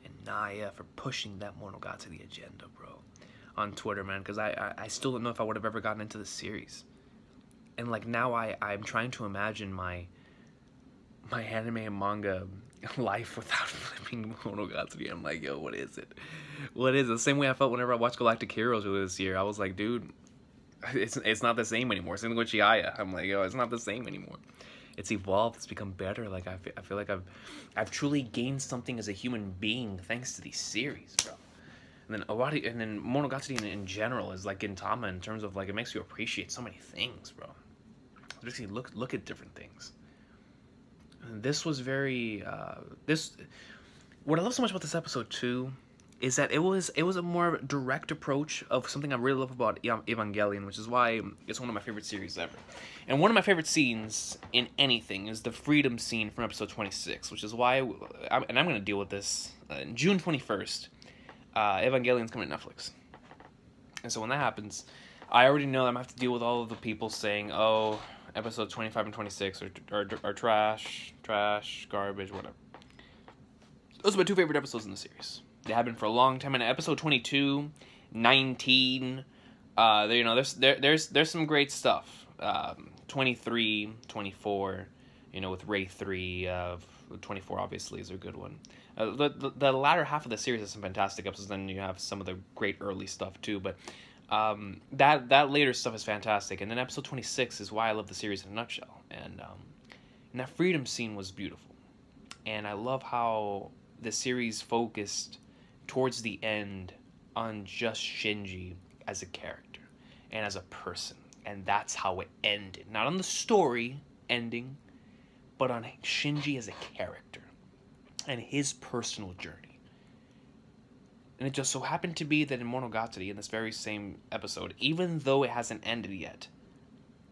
and Naya for pushing that Monogatari to the agenda, bro, on Twitter, man, because I, I, I still don't know if I would have ever gotten into the series. And, like, now I, I'm trying to imagine my my anime and manga life without flipping Monogatari. I'm like, yo, what is it? What is it? The same way I felt whenever I watched Galactic Heroes this year. I was like, dude, it's it's not the same anymore. Same with Chihaya. I'm like, yo, it's not the same anymore. It's evolved. It's become better. Like I feel, I feel like I've I've truly gained something as a human being thanks to these series, bro. And then Awadi and then Monogatari in, in general is like Gintama in terms of like it makes you appreciate so many things, bro. You look look at different things. And this was very uh, this. What I love so much about this episode too is that it was it was a more direct approach of something I really love about Evangelion, which is why it's one of my favorite series ever. And one of my favorite scenes in anything is the freedom scene from episode 26, which is why, and I'm going to deal with this uh, June 21st. Uh, Evangelion's coming to Netflix, and so when that happens, I already know I'm gonna have to deal with all of the people saying, "Oh, episode 25 and 26 are, are, are trash, trash, garbage, whatever." Those are my two favorite episodes in the series. They have been for a long time. In episode 22, 19, uh, you know, there's there, there's there's some great stuff. Um, 23, 24, you know, with Rei 3, uh, 24 obviously is a good one. Uh, the, the, the latter half of the series has some fantastic episodes, then you have some of the great early stuff too, but um, that that later stuff is fantastic. And then episode 26 is why I love the series in a nutshell. And, um, and that freedom scene was beautiful. And I love how the series focused towards the end on just Shinji as a character and as a person. And that's how it ended. Not on the story ending, but on Shinji as a character and his personal journey. And it just so happened to be that in Monogatari, in this very same episode, even though it hasn't ended yet,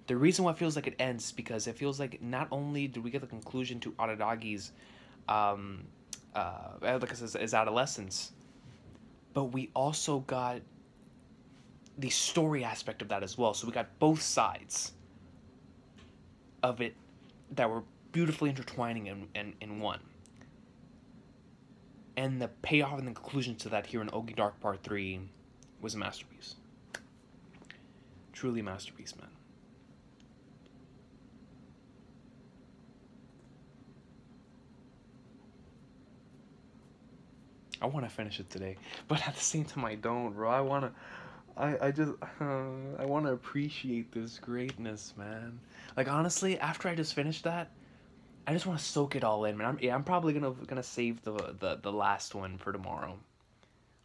the reason why it feels like it ends is because it feels like not only do we get the conclusion to Araragi's, um, uh, like his, his adolescence, but we also got the story aspect of that as well. So we got both sides of it that were beautifully intertwining in, in, in one. And the payoff and the conclusion to that here in Ogi Dark Part 3 was a masterpiece. Truly a masterpiece, man. I want to finish it today, but at the same time, I don't, bro. I want to. I, I just uh, I want to appreciate this greatness, man. Like honestly, after I just finished that, I just want to soak it all in, man. I'm, yeah, I'm probably gonna gonna save the, the the last one for tomorrow,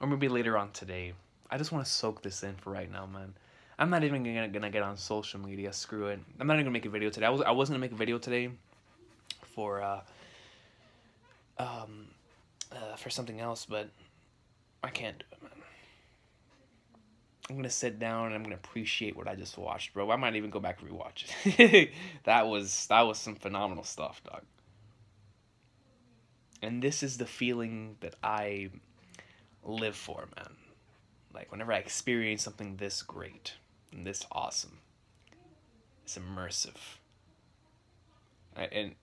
or maybe later on today. I just want to soak this in for right now, man. I'm not even gonna gonna get on social media. Screw it. I'm not even gonna make a video today. I was I wasn't gonna make a video today for uh um uh, for something else, but I can't do it, man. I'm gonna sit down and I'm gonna appreciate what I just watched, bro. I might even go back and rewatch it. that was that was some phenomenal stuff, dog. And this is the feeling that I live for, man. Like whenever I experience something this great and this awesome, it's immersive. I, and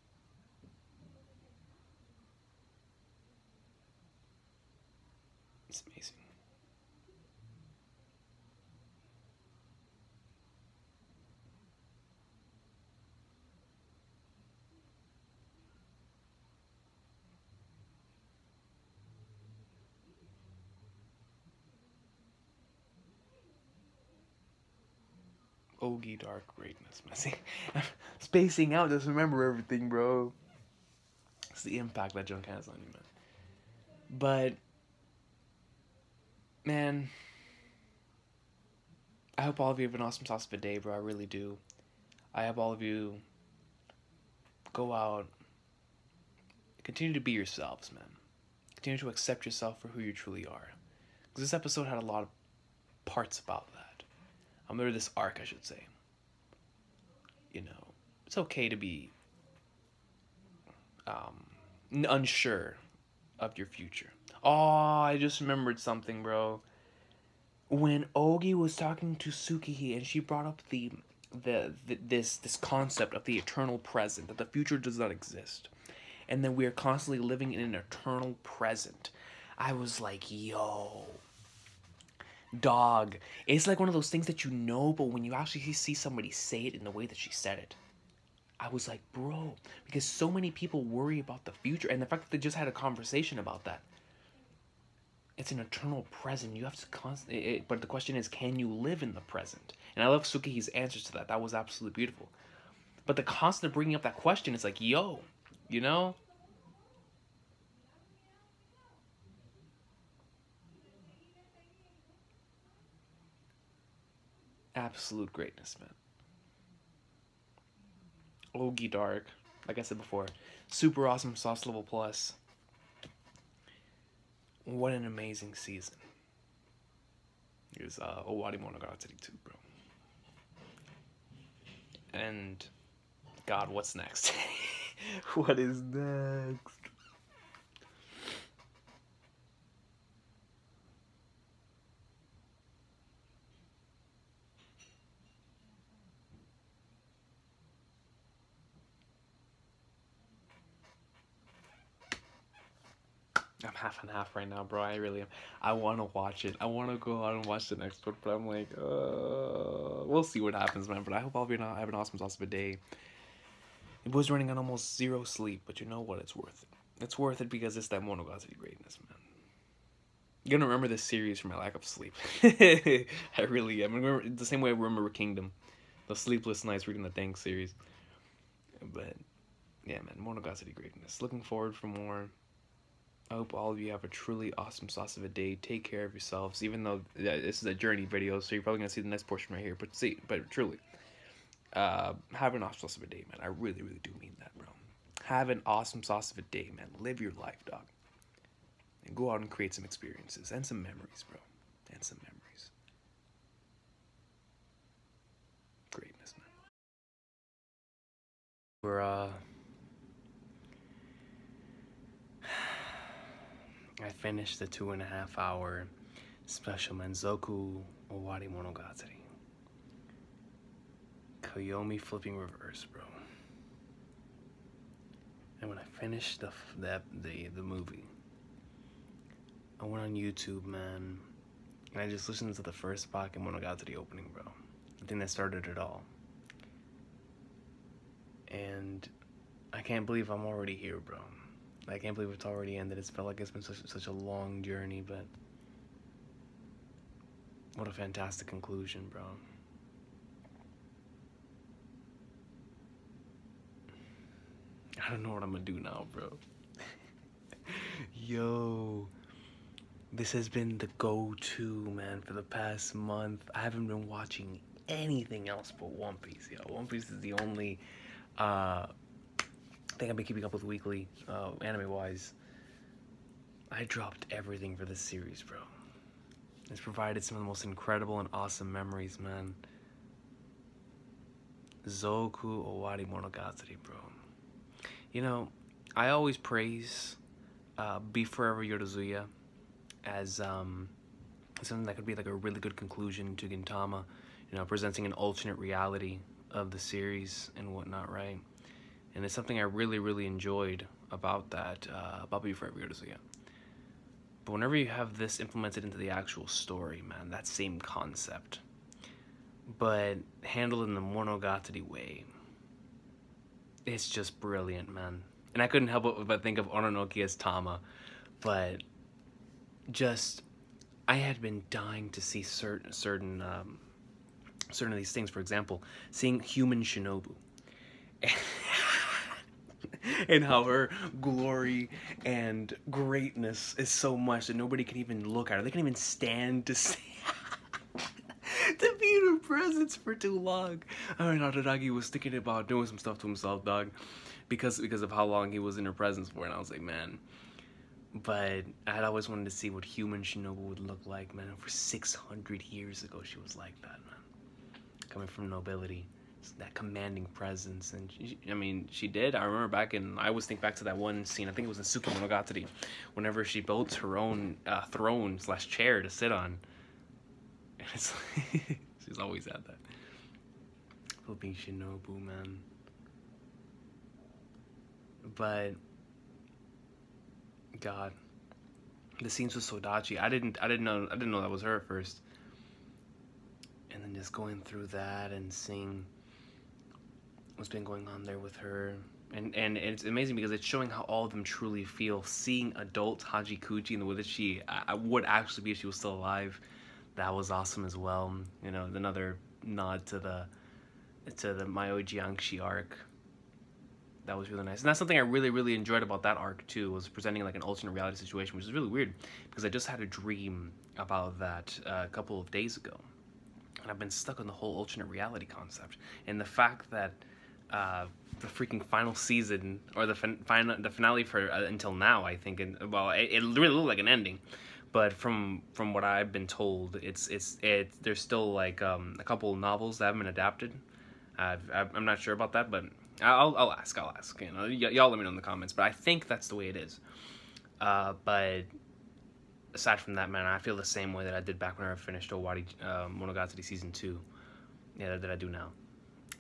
It's amazing. Ogi Dark Greatness. I'm spacing out, just remember everything, bro. It's the impact that junk has on you, man. But man, I hope all of you have an awesome sauce of a day, bro. I really do. I hope all of you go out, continue to be yourselves, man. Continue to accept yourself for who you truly are. Because this episode had a lot of parts about that. Um, or this arc, I should say. You know, it's okay to be um, unsure of your future. Oh, I just remembered something, bro. When Ogi was talking to Tsukihi and she brought up the, the, the this this concept of the eternal present that the future does not exist, and that we are constantly living in an eternal present, I was like, yo, dog. It's like one of those things that you know, but when you actually see somebody say it in the way that she said it, I was like, bro, because so many people worry about the future and the fact that they just had a conversation about that. It's an eternal present. You have to constantly, but the question is, can you live in the present? And I love Tsukihi's answers to that. That was absolutely beautiful. But the constant bringing up that question is like, yo, you know? Absolute greatness, man. Ogi Dark, like I said before, super awesome sauce level plus. What an amazing season. Here's uh, Owari Monogatari too, bro. And God, what's next? what is next? I'm half and half right now, bro. I really am. I want to watch it. I want to go out and watch the next one, but I'm like, uh, we'll see what happens, man. But I hope I'll be have an awesome, awesome day. It was running on almost zero sleep, but you know what? It's worth it. It's worth it because it's that Monogatari greatness, man. You're gonna remember this series for my lack of sleep. I really am. I remember the same way I remember Kingdom, the sleepless nights reading the Thanks series. But yeah, man, Monogatari greatness. Looking forward for more. I hope all of you have a truly awesome sauce of a day. Take care of yourselves, even though this is a journey video, so you're probably gonna see the next portion right here. But see, but truly, uh, have an awesome sauce of a day, man. I really, really do mean that, bro. Have an awesome sauce of a day, man. Live your life, dog, and go out and create some experiences and some memories, bro, and some memories. Greatness, man. We're uh I finished the two and a half hour special Menzoku Owari Monogatari. Koyomi flipping reverse, bro. And when I finished the the the, the movie, I went on YouTube, man, and I just listened to the first Bake Monogatari opening, bro. The thing that started it all. And I can't believe I'm already here, bro. I can't believe it's already ended. It's felt like it's been such, such a long journey, but what a fantastic conclusion, bro. I don't know what I'm gonna do now, bro. Yo, this has been the go-to, man, for the past month. I haven't been watching anything else but One Piece, yo. One Piece is the only uh, thing I've been keeping up with weekly, uh, anime-wise. I dropped everything for this series, bro. It's provided some of the most incredible and awesome memories, man. Zoku Owari Monogatari, bro. You know, I always praise uh, Be Forever Yorozuya as um, something that could be like a really good conclusion to Gintama, you know, presenting an alternate reality of the series and whatnot, right? And it's something I really, really enjoyed about that, uh, about Be Forever Yorozuya. But whenever you have this implemented into the actual story, man, that same concept, but handled in the Monogatari way, it's just brilliant, man. And I couldn't help but think of Ononoki as Tama, but just I had been dying to see certain certain um, certain of these things. For example, seeing human Shinobu. and how her glory and greatness is so much that nobody can even look at her. They can't even stand to see to be in her presence for too long. I mean, Araragi was thinking about doing some stuff to himself, dog, because because of how long he was in her presence for. And I was like, man, but I had always wanted to see what human Shinobu would look like, man. For 600 years ago, she was like that, man. Coming from nobility, that commanding presence, and she, I mean, she did. I remember back in, I always think back to that one scene. I think it was in Tsukimonogatari, whenever she built her own uh, throne slash chair to sit on. And it's she's always had that. Flipping Shinobu, man. But God, the scenes were so dodgy. I didn't, I didn't know, I didn't know that was her at first. And then just going through that and seeing what's been going on there with her, and and it's amazing because it's showing how all of them truly feel. Seeing adult Hachikuji and the way that she I, would actually be if she was still alive, that was awesome as well. You know, another nod to the to the Mayoi Jiangshi arc that was really nice. And that's something I really, really enjoyed about that arc too, was presenting like an alternate reality situation, which is really weird because I just had a dream about that uh, a couple of days ago. And I've been stuck on the whole alternate reality concept. And the fact that uh, the freaking final season, or the fin final, the finale for uh, until now, I think, and well, it, it really looked like an ending. But from from what I've been told, it's it's it. There's still like um, a couple novels that haven't been adapted. I've, I'm not sure about that, but I'll, I'll ask, I'll ask. You know, y'all let me know in the comments. But I think that's the way it is. Uh, but aside from that, man, I feel the same way that I did back when I finished Owari uh, Monogatari season two. Yeah, that I do now.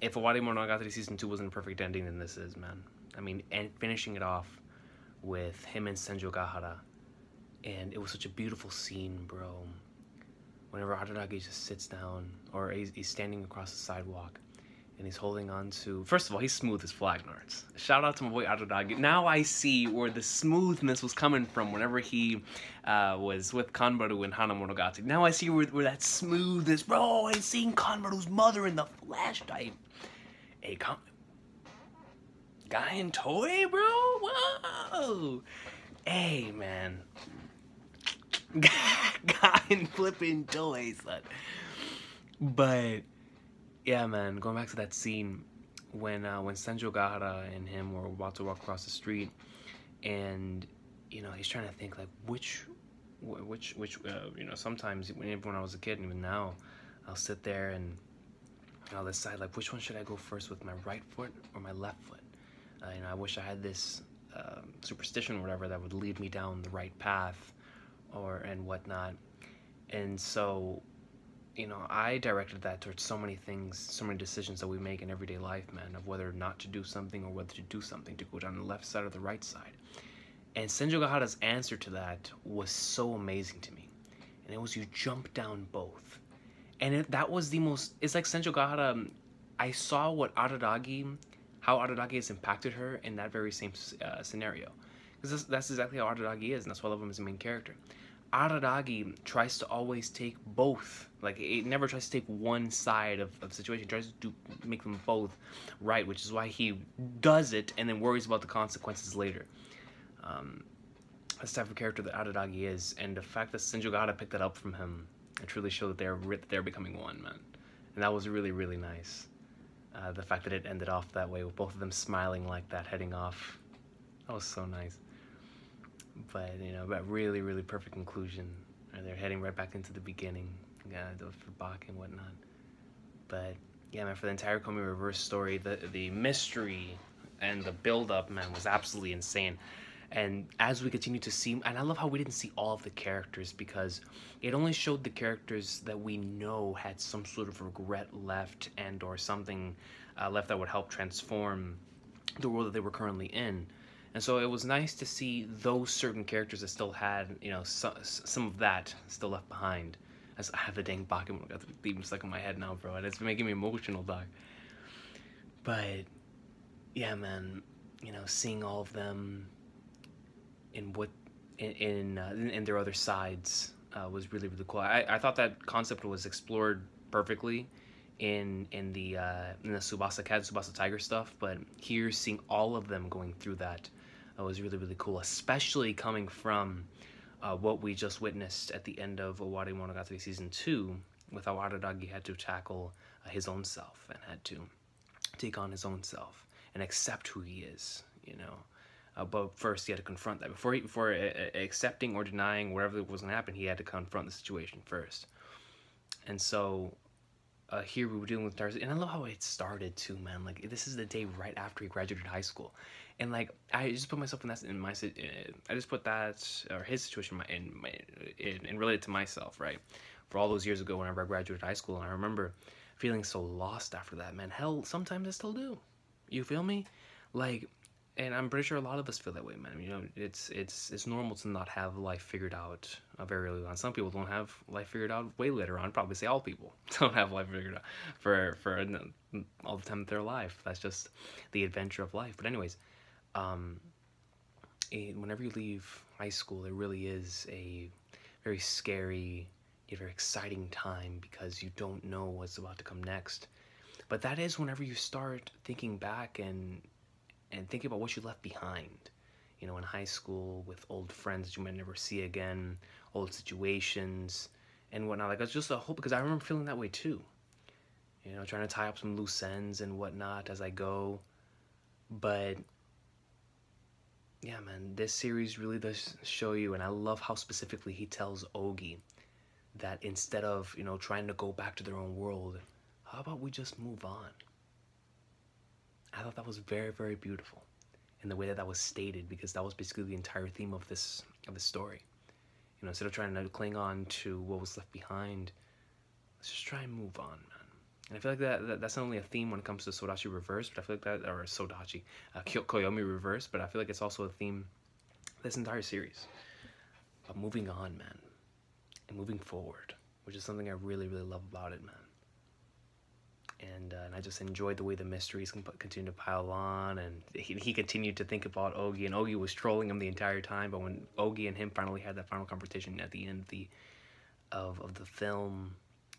If Owari Monogatari season two wasn't a perfect ending, then this is, man. I mean, and finishing it off with him and Senjougahara, and it was such a beautiful scene, bro. Whenever Araragi just sits down, or he's, he's standing across the sidewalk, and he's holding on to. First of all, he's smooth as flag nards. Shout out to my boy Araragi. Now I see where the smoothness was coming from whenever he uh, was with Kanbaru and Hana Monogatari. Now I see where, where that smoothness, bro. I seen Kanbaru's mother in the flash type. Come. Guy in toy, bro? Whoa! Hey, man. Guy in flipping toys, son. But yeah, man, going back to that scene when uh, when Senjougahara and him were about to walk across the street, and you know he's trying to think like which, which, which, uh, you know, sometimes when, when I was a kid, and even now, I'll sit there and I'll decide like which one should I go first with my right foot or my left foot. Uh, you know, I wish I had this uh, superstition or whatever that would lead me down the right path, or and whatnot. And so you know, I directed that towards so many things, so many decisions that we make in everyday life, man, of whether not to do something or whether to do something, to go down the left side or the right side. And Senjougahara's answer to that was so amazing to me. And it was you jump down both. And it, that was the most, it's like Senjougahara, um, I saw what Araragi, how Araragi has impacted her in that very same uh, scenario. Because that's, exactly how Araragi is, and that's why I love him as a main character. Araragi tries to always take both. Like it never tries to take one side of, of situation. It tries to do, make them both right, which is why he does it and then worries about the consequences later. Um, that's the type of character that Araragi is, and the fact that Senjougahara picked that up from him, it truly showed that they're they're becoming one, man. And that was really really nice. Uh, the fact that it ended off that way with both of them smiling like that, heading off, that was so nice but you know, but really, really perfect conclusion. And they're heading right back into the beginning, yeah, for Bach and whatnot. But yeah, man, for the entire Komi Reverse story, the the mystery and the build up, man, was absolutely insane. And as we continue to see, and I love how we didn't see all of the characters because it only showed the characters that we know had some sort of regret left and or something uh, left that would help transform the world that they were currently in. And so it was nice to see those certain characters that still had, you know, some, some of that still left behind. As I have the dang Pokemon got the theme stuck in my head now, bro. And it's making me emotional, dog. But, yeah, man, you know, seeing all of them in what, in, in, uh, in their other sides uh, was really, really cool. I, I thought that concept was explored perfectly in in the uh, in the Tsubasa Cat, Tsubasa Tiger stuff, but here seeing all of them going through that uh, was really, really cool, especially coming from uh, what we just witnessed at the end of Owari Monogatari Season 2, with how Araragi had to tackle uh, his own self and had to take on his own self and accept who he is, you know. Uh, but first, he had to confront that before he, before uh, accepting or denying whatever was going to happen. He had to confront the situation first. And so, uh, here we were dealing with Darcy, and I love how it started too, man. Like this is the day right after he graduated high school, and like I just put myself in that in my I just put that or his situation in my in, related to myself, right? For all those years ago, whenever I graduated high school, and I remember feeling so lost after that, man. Hell, sometimes I still do. You feel me? Like, and I'm pretty sure a lot of us feel that way, man. You know, it's it's it's normal to not have life figured out very early on. Some people don't have life figured out way later on. Probably say all people don't have life figured out for for all the time of their life. That's just the adventure of life. But anyways, um, it, whenever you leave high school, it really is a very scary a very exciting time because you don't know what's about to come next. But that is whenever you start thinking back and and thinking about what you left behind. You know, in high school with old friends that you might never see again, old situations and whatnot. Like it's just a hope because I remember feeling that way too. You know, trying to tie up some loose ends and whatnot as I go. But yeah, man, this series really does show you, and I love how specifically he tells Ogi that instead of, you know, trying to go back to their own world, how about we just move on? I thought that was very, very beautiful in the way that that was stated because that was basically the entire theme of this of the story. You know, instead of trying to cling on to what was left behind, let's just try and move on, man. And I feel like that, that that's not only a theme when it comes to Sodachi Reverse, but I feel like that, or Sodachi, uh, Koyomi Reverse, but I feel like it's also a theme this entire series of moving on, man and moving forward, which is something I really, really love about it, man. And, uh, and I just enjoyed the way the mysteries continued to pile on, and he, he continued to think about Ogi, and Ogi was trolling him the entire time. But when Ogi and him finally had that final conversation at the end of the of, of the film,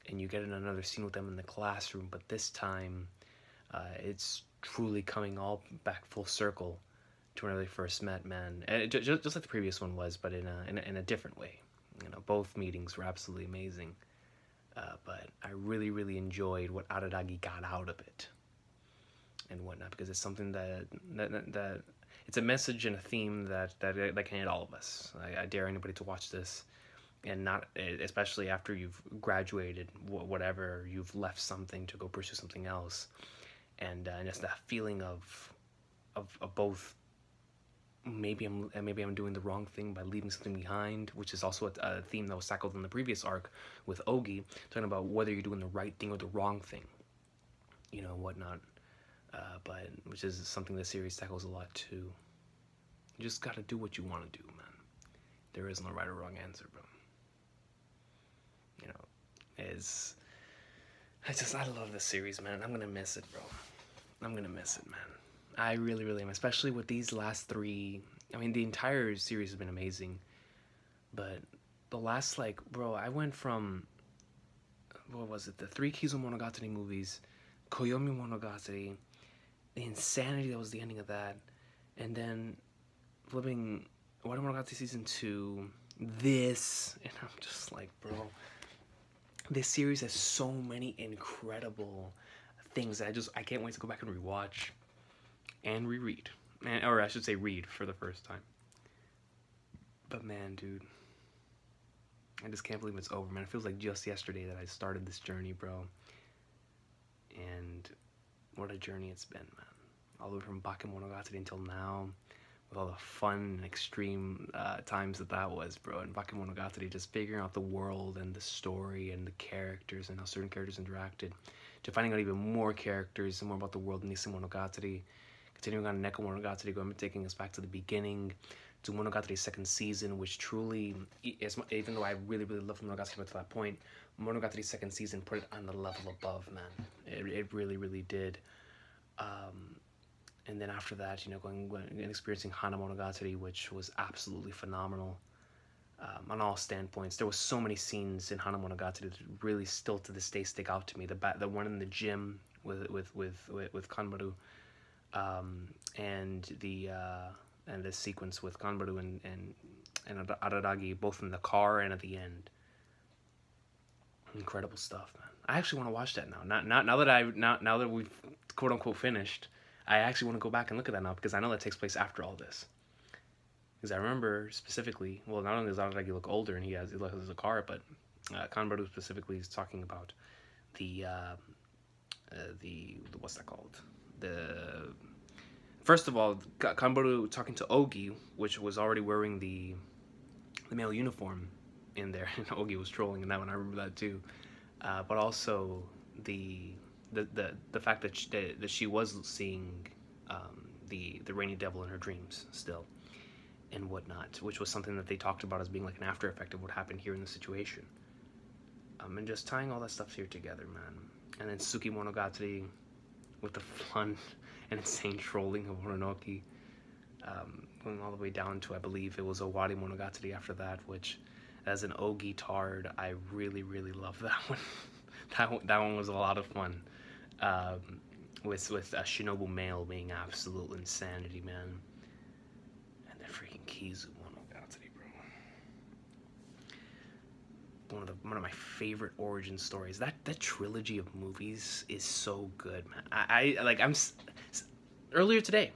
and you get in another scene with them in the classroom, but this time uh, it's truly coming all back full circle to when they first met, man. Just, just like the previous one was, but in a, in a, in a different way you know, both meetings were absolutely amazing. Uh, but I really, really enjoyed what Araragi got out of it and whatnot because it's something that that, that it's a message and a theme that that, that can hit all of us. I, I dare anybody to watch this and not especially after you've graduated whatever you've left something to go pursue something else and uh, and it's that feeling of of, of both maybe I'm maybe I'm doing the wrong thing by leaving something behind, which is also a, a, theme that was tackled in the previous arc with Ogi, talking about whether you're doing the right thing or the wrong thing, you know, whatnot. Uh, but which is something the series tackles a lot too. You just gotta do what you want to do, man. There is no right or wrong answer, bro. You know, is I just I love this series, man. I'm gonna miss it, bro. I'm gonna miss it, man. I really, really am, especially with these last three. I mean, the entire series has been amazing, but the last, like, bro, I went from, what was it, the three Kizu Monogatari movies, Koyomi Monogatari, the insanity that was the ending of that, and then flipping Owari Monogatari Season 2, this, and I'm just like, bro, this series has so many incredible things that I just, I can't wait to go back and rewatch and reread. And, or I should say read for the first time. But man, dude. I just can't believe it's over, man. It feels like just yesterday that I started this journey, bro. And what a journey it's been, man. All the way from Bakemonogatari until now, with all the fun and extreme uh, times that that was, bro. And Bakemonogatari, just figuring out the world and the story and the characters and how certain characters interacted, to finding out even more characters and more about the world in Nise Monogatari continuing on Neko Monogatari, going taking us back to the beginning to Monogatari's second season, which truly, is, even though I really, really loved Monogatari up to that point, Monogatari's second season put it on the level above, man. It, it really, really did. Um, and then after that, you know, going, going and experiencing Hana Monogatari, which was absolutely phenomenal um, on all standpoints. There was so many scenes in Hana Monogatari that really still to this day stick out to me. The the one in the gym with with with with, with Kanbaru um, and the uh, and the sequence with Kanbaru and and and both in the car and at the end. Incredible stuff, man. I actually want to watch that now. Not not now that I now now that we've quote unquote finished. I actually want to go back and look at that now because I know that takes place after all this. Because I remember specifically, well, not only does Araragi look older and he has he looks a car, but uh, Kanbaru specifically is talking about the uh, uh, the what's that called? The first of all, Kanbaru talking to Ogi, which was already wearing the the male uniform in there, and Ogi was trolling in that one. I remember that too. Uh, but also the the the, the fact that she, that, that she was seeing um, the the rainy devil in her dreams still and whatnot, which was something that they talked about as being like an after effect of what happened here in the situation. Um, and just tying all that stuff here together, man. And then Tsuki Monogatari with the fun and insane trolling of Ononoki, um, going all the way down to I believe it was Owari Monogatari after that, which as an Ogi tard, I really really love that one. that one, that one was a lot of fun. Um, with with a Shinobu Mail being absolute insanity, man. And then freaking Kizu Monogatari, bro. One of the one of my favorite origin stories. That that trilogy of movies is so good, man. I, I like I'm earlier today.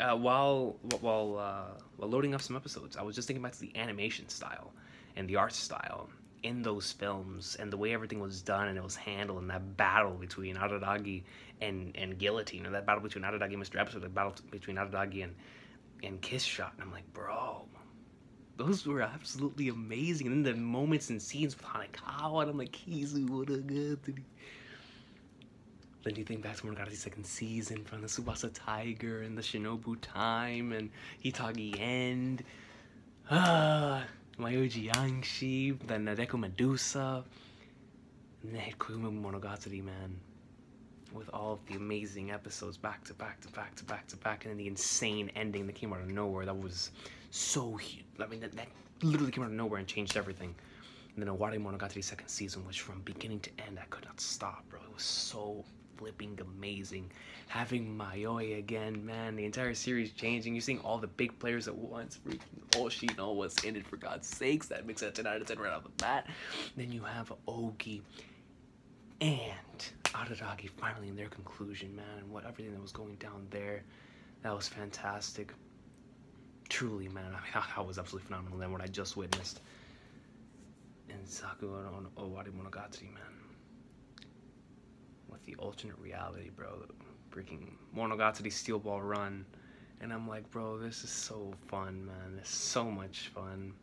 Uh, while while uh, while loading up some episodes, I was just thinking to the animation style and the art style in those films and the way everything was done and it was handled and that battle between Araragi and and Guillotine or that battle between Araragi and Mr. Episode, the battle between Araragi and and Kiss Shot and I'm like, bro, those were absolutely amazing. And then the moments and scenes with Hanekawa and I'm like, Kizu, what a good. Then you think back to Monogatari's second season from the Tsubasa Tiger and the Shinobu Time and Hitagi End. Ah. Mayoi Jiangshi, then Nadeko Medusa, and then Koyomi Monogatari, man. With all of the amazing episodes back to back to back to back to back, and then the insane ending that came out of nowhere. That was so huge. I mean, that, that literally came out of nowhere and changed everything. And then Owari Monogatari second season, which from beginning to end, I could not stop, bro. It was so flipping amazing. Having Mayoi again, man, the entire series changing. You're seeing all the big players at once. Freaking know what's in it, for God's sakes. That makes it 10 out of 10 right off the bat. Then you have Ogi and Araragi finally in their conclusion, man. And what everything that was going down there, that was fantastic. Truly, man. I mean, that was absolutely phenomenal. Then what I just witnessed in Sakura on Owari Monogatari, man with the alternate reality, bro. Freaking Monogatari Steel Ball Run. And I'm like, bro, this is so fun, man. It's so much fun.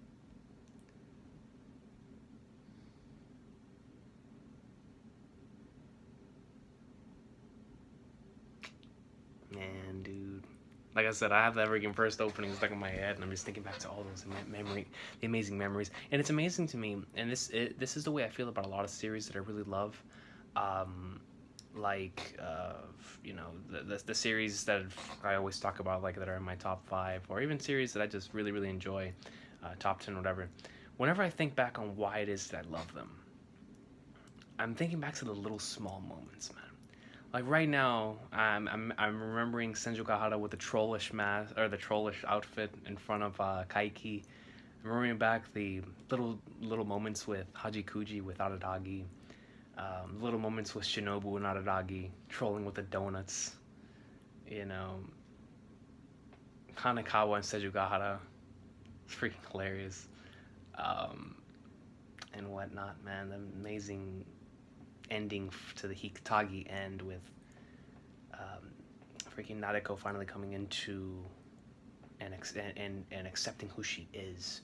Man. Like I said, I have that freaking first opening stuck in my head, and I'm just thinking back to all those memory, the amazing memories. And it's amazing to me, and this it, this is the way I feel about a lot of series that I really love. Um, like uh, you know the, the, the series that I always talk about like that are in my top five or even series that I just really really enjoy uh, top 10 whatever whenever I think back on why it is that I love them I'm thinking back to the little small moments man like right now I'm, I'm, I'm remembering Senjougahara with the trollish mask or the trollish outfit in front of uh, Kaiki I'm remembering back the little little moments with Hachikuji with Araragi um, little moments with Shinobu and Araragi trolling with the donuts. You know, Hanekawa and Senjougahara. It's freaking hilarious. Um, and whatnot, man. Amazing ending to the Hitagi end with um, freaking Nadeko finally coming into and, and, and accepting who she is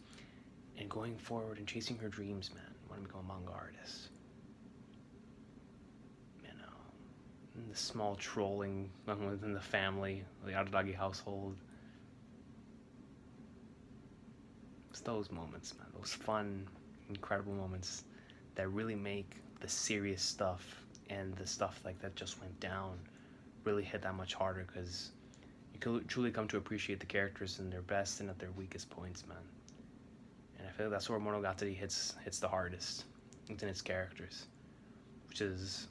and going forward and chasing her dreams, man. Wanting to become a manga artist. the small trolling within the family, the Araragi household. It's those moments, man. Those fun, incredible moments that really make the serious stuff and the stuff like that just went down really hit that much harder because you can truly come to appreciate the characters in their best and at their weakest points, man. And I feel like that's where Monogatari hits hits the hardest. In its characters, which is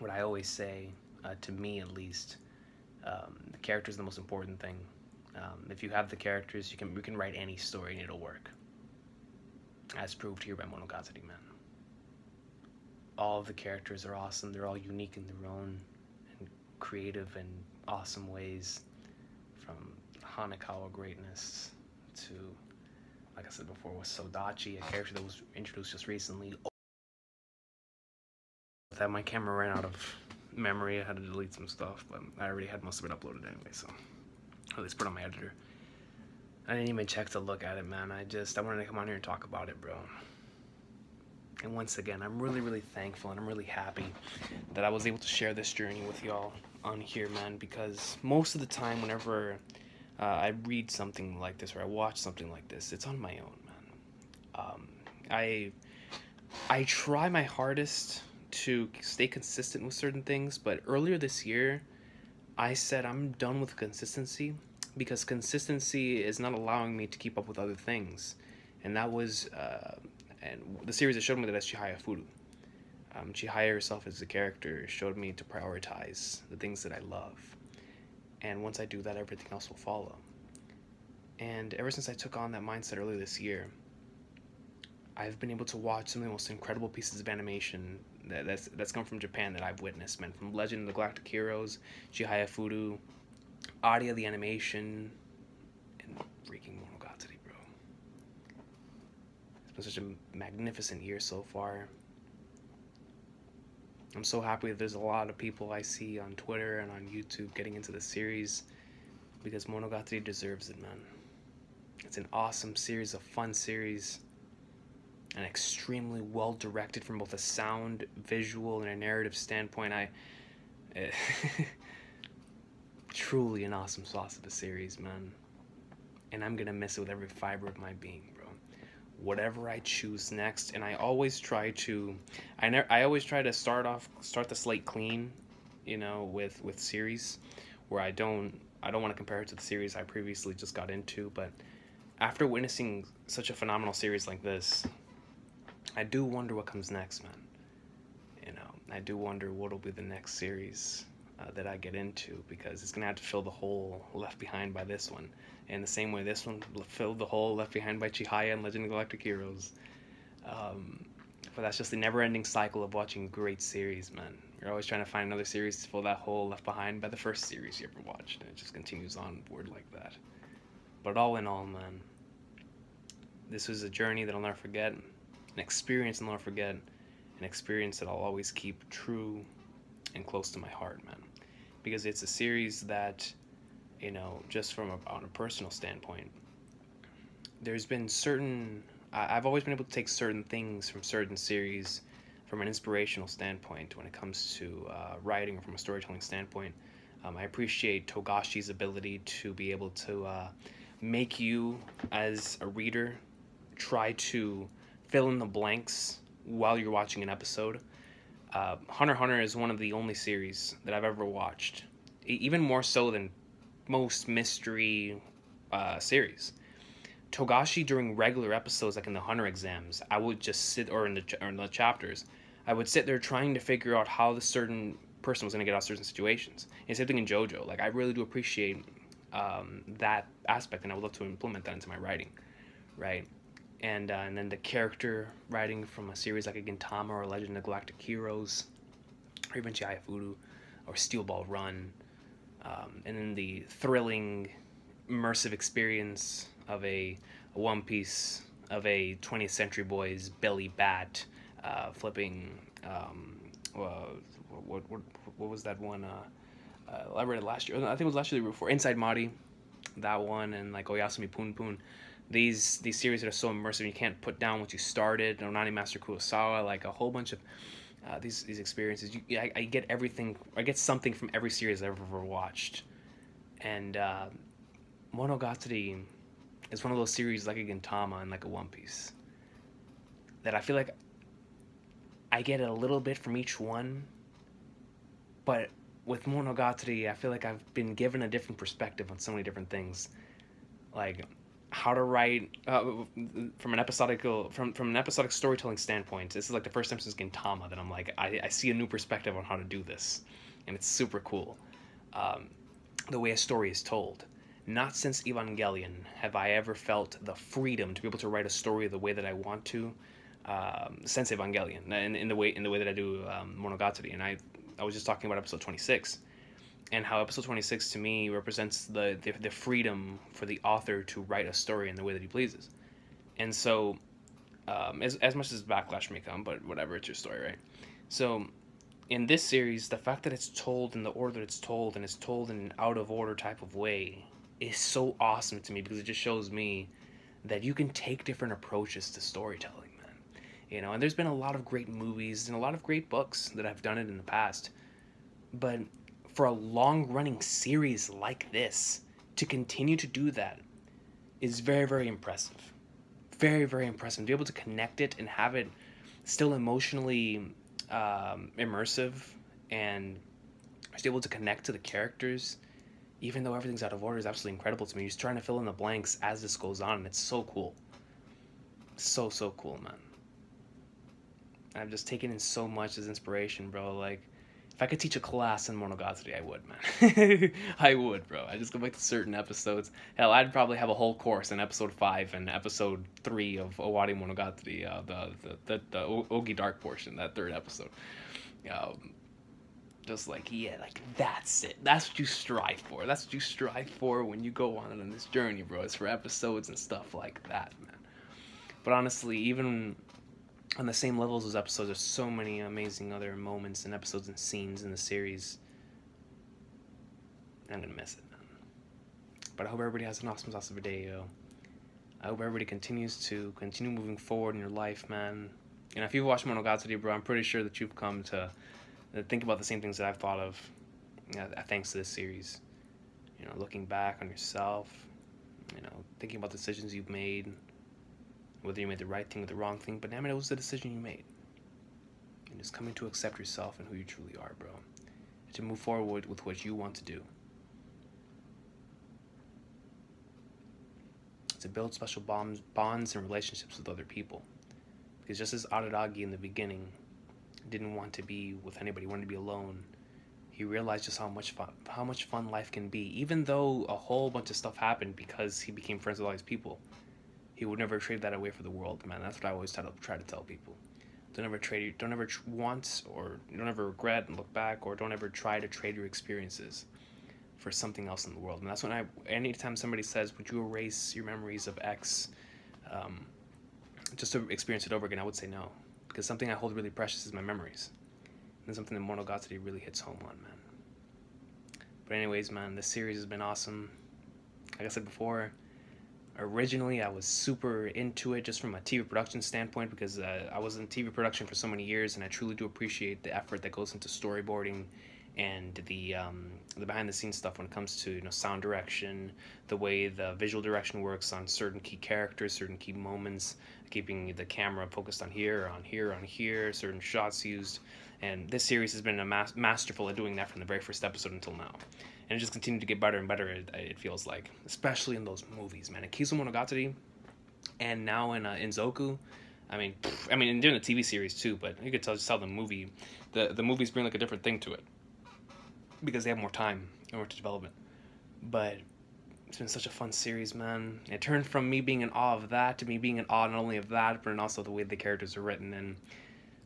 what I always say, uh, to me at least, um, the character is the most important thing. Um, if you have the characters, you can you can write any story and it'll work. As proved here by Monogatari Man. All of the characters are awesome. They're all unique in their own and creative and awesome ways. From Hanekawa greatness to, like I said before, was Sodachi, a character that was introduced just recently. That my camera ran out of memory, I had to delete some stuff, but I already had most of it uploaded anyway, so at least put on my editor. I didn't even check to look at it, man. I just I wanted to come on here and talk about it, bro. And once again, I'm really, really thankful and I'm really happy that I was able to share this journey with y'all on here, man. Because most of the time, whenever uh, I read something like this or I watch something like this, it's on my own, man. Um, I I try my hardest to stay consistent with certain things, but earlier this year, I said I'm done with consistency because consistency is not allowing me to keep up with other things, and that was. Uh, and the series that showed me that's Chihaya Furu. Um, Chihaya herself as a character showed me to prioritize the things that I love. And once I do that, everything else will follow. And ever since I took on that mindset earlier this year, I've been able to watch some of the most incredible pieces of animation that, that's that's come from Japan that I've witnessed, man. From Legend of the Galactic Heroes, Chihaya Furu, Aria the animation, and freaking been such a magnificent year so far. I'm so happy that there's a lot of people I see on Twitter and on YouTube getting into the series because Monogatari deserves it, man. It's an awesome series, a fun series, and extremely well directed from both a sound, visual, and a narrative standpoint. I eh, truly an awesome sauce of a series, man. And I'm gonna miss it with every fiber of my being whatever I choose next. And I always try to I never I always try to start off start the slate clean you know with with series where I don't I don't want to compare it to the series I previously just got into. But after witnessing such a phenomenal series like this I do wonder what comes next man. You know I do wonder what'll be the next series uh, that I get into because it's gonna have to fill the hole left behind by this one in the same way this one filled the hole left behind by Chihaya and Legend of Galactic Heroes. Um, but that's just the never-ending cycle of watching great series, man. You're always trying to find another series to fill that hole left behind by the first series you ever watched, and it just continues on board like that. But all in all, man, this was a journey that I'll never forget, an experience I'll never forget, an experience that I'll always keep true and close to my heart, man. Because it's a series that you know, just from a, on a personal standpoint, there's been certain. I've always been able to take certain things from certain series from an inspirational standpoint when it comes to uh, writing or from a storytelling standpoint. Um, I appreciate Togashi's ability to be able to uh, make you, as a reader, try to fill in the blanks while you're watching an episode. Uh, Hunter Hunter is one of the only series that I've ever watched, even more so than most mystery uh, series. Togashi during regular episodes, like in the Hunter exams, I would just sit, or in the or in the chapters, I would sit there trying to figure out how the certain person was going to get out of certain situations. And same thing in JoJo. Like I really do appreciate um, that aspect, and I would love to implement that into my writing, right? And uh, and then the character writing from a series like a Gintama or Legend of Galactic Heroes, or even Chihaya Furu, or Steel Ball Run um, and then the thrilling, immersive experience of a, a One Piece of a 20th Century Boys Billy Bat uh, flipping. Um, uh, what, what what was that one? Uh, I read it last year. I think it was last year before. Inside Mari, that one, and like Oyasumi Pun Pun. These these series that are so immersive, you can't put down what you started. Nani Master Kurosawa, like a whole bunch of uh, these these experiences. You, I, I, get everything. I get something from every series I've ever watched, and uh, Monogatari is one of those series like a Gintama and like a One Piece that I feel like I get a little bit from each one, but with Monogatari, I feel like I've been given a different perspective on so many different things. Like how to write uh, from an episodical from from an episodic storytelling standpoint. This is like the first time since Gintama that I'm like I, I see a new perspective on how to do this, and it's super cool. Um, the way a story is told. Not since Evangelion have I ever felt the freedom to be able to write a story the way that I want to. Um, since Evangelion, in, in the way in the way that I do um, Monogatari, and I I was just talking about episode 26 and how episode 26 to me represents the, the the freedom for the author to write a story in the way that he pleases. And so um, as, as much as backlash may come but whatever it's your story right? So in this series the fact that it's told in the order it's told and it's told in an out of order type of way is so awesome to me because it just shows me that you can take different approaches to storytelling man. You know and there's been a lot of great movies and a lot of great books that have done it in the past but for a long running series like this to continue to do that is very very impressive. Very very impressive. To be able to connect it and have it still emotionally um, immersive and just able to connect to the characters even though everything's out of order is absolutely incredible to me. Just trying to fill in the blanks as this goes on and it's so cool. So so cool man. I've just taken in so much as inspiration bro. Like if I could teach a class in Monogatari, I would, man. I would, bro. I just go back to certain episodes. Hell, I'd probably have a whole course in episode five and episode three of Owari Monogatari, uh, the, the the the Ogi Dark portion, that third episode. Um, just like yeah, like that's it. That's what you strive for. That's what you strive for when you go on on this journey, bro. It's for episodes and stuff like that, man. But honestly, even on the same levels as episodes, there's so many amazing other moments and episodes and scenes in the series. I'm gonna miss it. But I hope everybody has an awesome, awesome day, yo. I hope everybody continues to continue moving forward in your life, man. And if you've watched Monogatari, bro, I'm pretty sure that you've come to uh, think about the same things that I've thought of, you know, thanks to this series. You know, looking back on yourself, you know, thinking about decisions you've made, whether you made the right thing or the wrong thing, but damn it, it was the decision you made. And just coming to accept yourself and who you truly are, bro. And to move forward with what you want to do. To build special bonds, bonds and relationships with other people. Because just as Araragi in the beginning didn't want to be with anybody, wanted to be alone, he realized just how much fun, how much fun life can be. Even though a whole bunch of stuff happened because he became friends with all these people he would never trade that away for the world, man. That's what I always try to try to tell people. Don't ever trade. Don't ever want or don't ever regret and look back, or don't ever try to trade your experiences for something else in the world. And that's when I. Anytime somebody says, "Would you erase your memories of X, um, just to experience it over again?" I would say no, because something I hold really precious is my memories, and something that Monogatari really hits home on, man. But anyways, man, this series has been awesome. Like I said before originally I was super into it just from a TV production standpoint because uh, I was in TV production for so many years and I truly do appreciate the effort that goes into storyboarding and the um, the behind the scenes stuff when it comes to you know sound direction, the way the visual direction works on certain key characters, certain key moments, keeping the camera focused on here, on here, on here, certain shots used, and this series has been a mas- masterful at doing that from the very first episode until now and it just continued to get better and better. It, it feels like, especially in those movies, man. In Kizu Monogatari, and now in uh, in Zoku, I mean, pff, I mean, in doing the TV series too, but you could tell just how the movie, the the movies bring like a different thing to it because they have more time in order to develop it. But it's been such a fun series, man. It turned from me being in awe of that to me being in awe not only of that, but also the way the characters are written and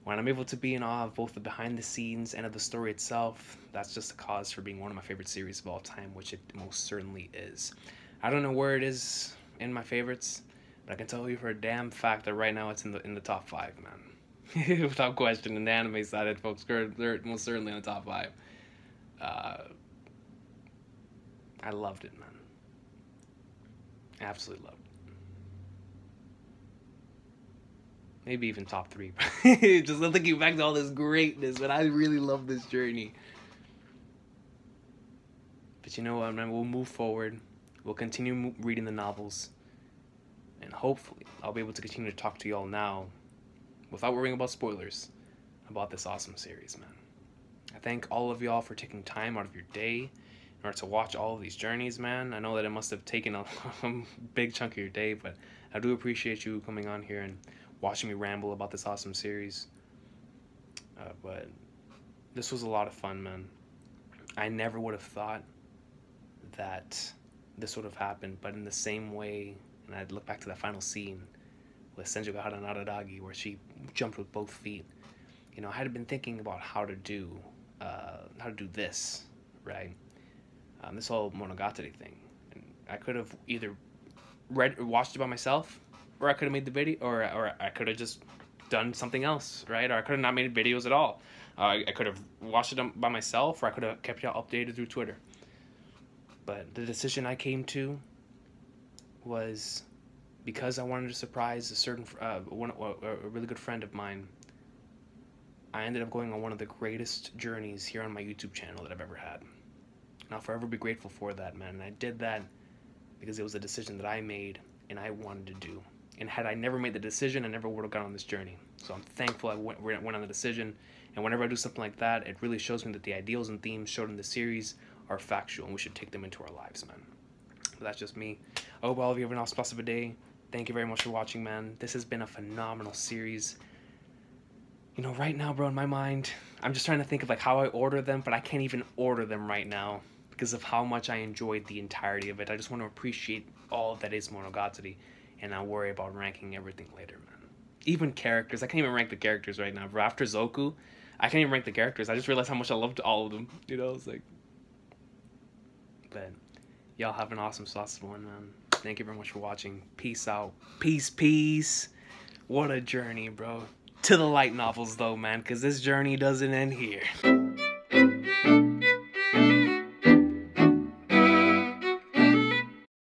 when I'm able to be in awe of both the behind the scenes and of the story itself, that's just a cause for being one of my favorite series of all time, which it most certainly is. I don't know where it is in my favorites, but I can tell you for a damn fact that right now it's in the in the top five, man. Without question, in the anime side, folks, they're most certainly in the top five. Uh, I loved it, man. Absolutely loved it. Maybe even top three. Just looking back to all this greatness, but I really love this journey. But you know what, man? We'll move forward. We'll continue reading the novels. And hopefully, I'll be able to continue to talk to y'all now without worrying about spoilers about this awesome series, man. I thank all of y'all for taking time out of your day in order to watch all of these journeys, man. I know that it must have taken a big chunk of your day, but I do appreciate you coming on here and watching me ramble about this awesome series. Uh, but this was a lot of fun, man. I never would have thought that this would have happened, but in the same way, and I'd look back to that final scene with Senjougahara and Araragi where she jumped with both feet. You know, I had been thinking about how to do, uh, how to do this, right? um, this whole Monogatari thing. And I could have either read watched it by myself, or I could have made the video, or or I could have just done something else, right? Or I could have not made videos at all. Uh, I could have watched it by myself, or I could have kept you all updated through Twitter. But the decision I came to was because I wanted to surprise a certain uh, one a really good friend of mine. I ended up going on one of the greatest journeys here on my YouTube channel that I've ever had. And I'll forever be grateful for that, man. And I did that because it was a decision that I made and I wanted to do. And had I never made the decision, I never would have gone on this journey. So I'm thankful I went, went on the decision. And whenever I do something like that, it really shows me that the ideals and themes showed in the series are factual and we should take them into our lives, man. But that's just me. I hope all of you have an awesome, awesome day. Thank you very much for watching, man. This has been a phenomenal series. You know, right now, bro, in my mind, I'm just trying to think of like how I order them, but I can't even order them right now because of how much I enjoyed the entirety of it. I just want to appreciate all that is Monogatari, and I'll worry about ranking everything later, man. Even characters, I can't even rank the characters right now, bro. After Zoku, I can't even rank the characters. I just realized how much I loved all of them. You know, it's like, but y'all have an awesome, sauce one, man. Thank you very much for watching. Peace out. Peace, peace. What a journey, bro. To the light novels, though, man, because this journey doesn't end here.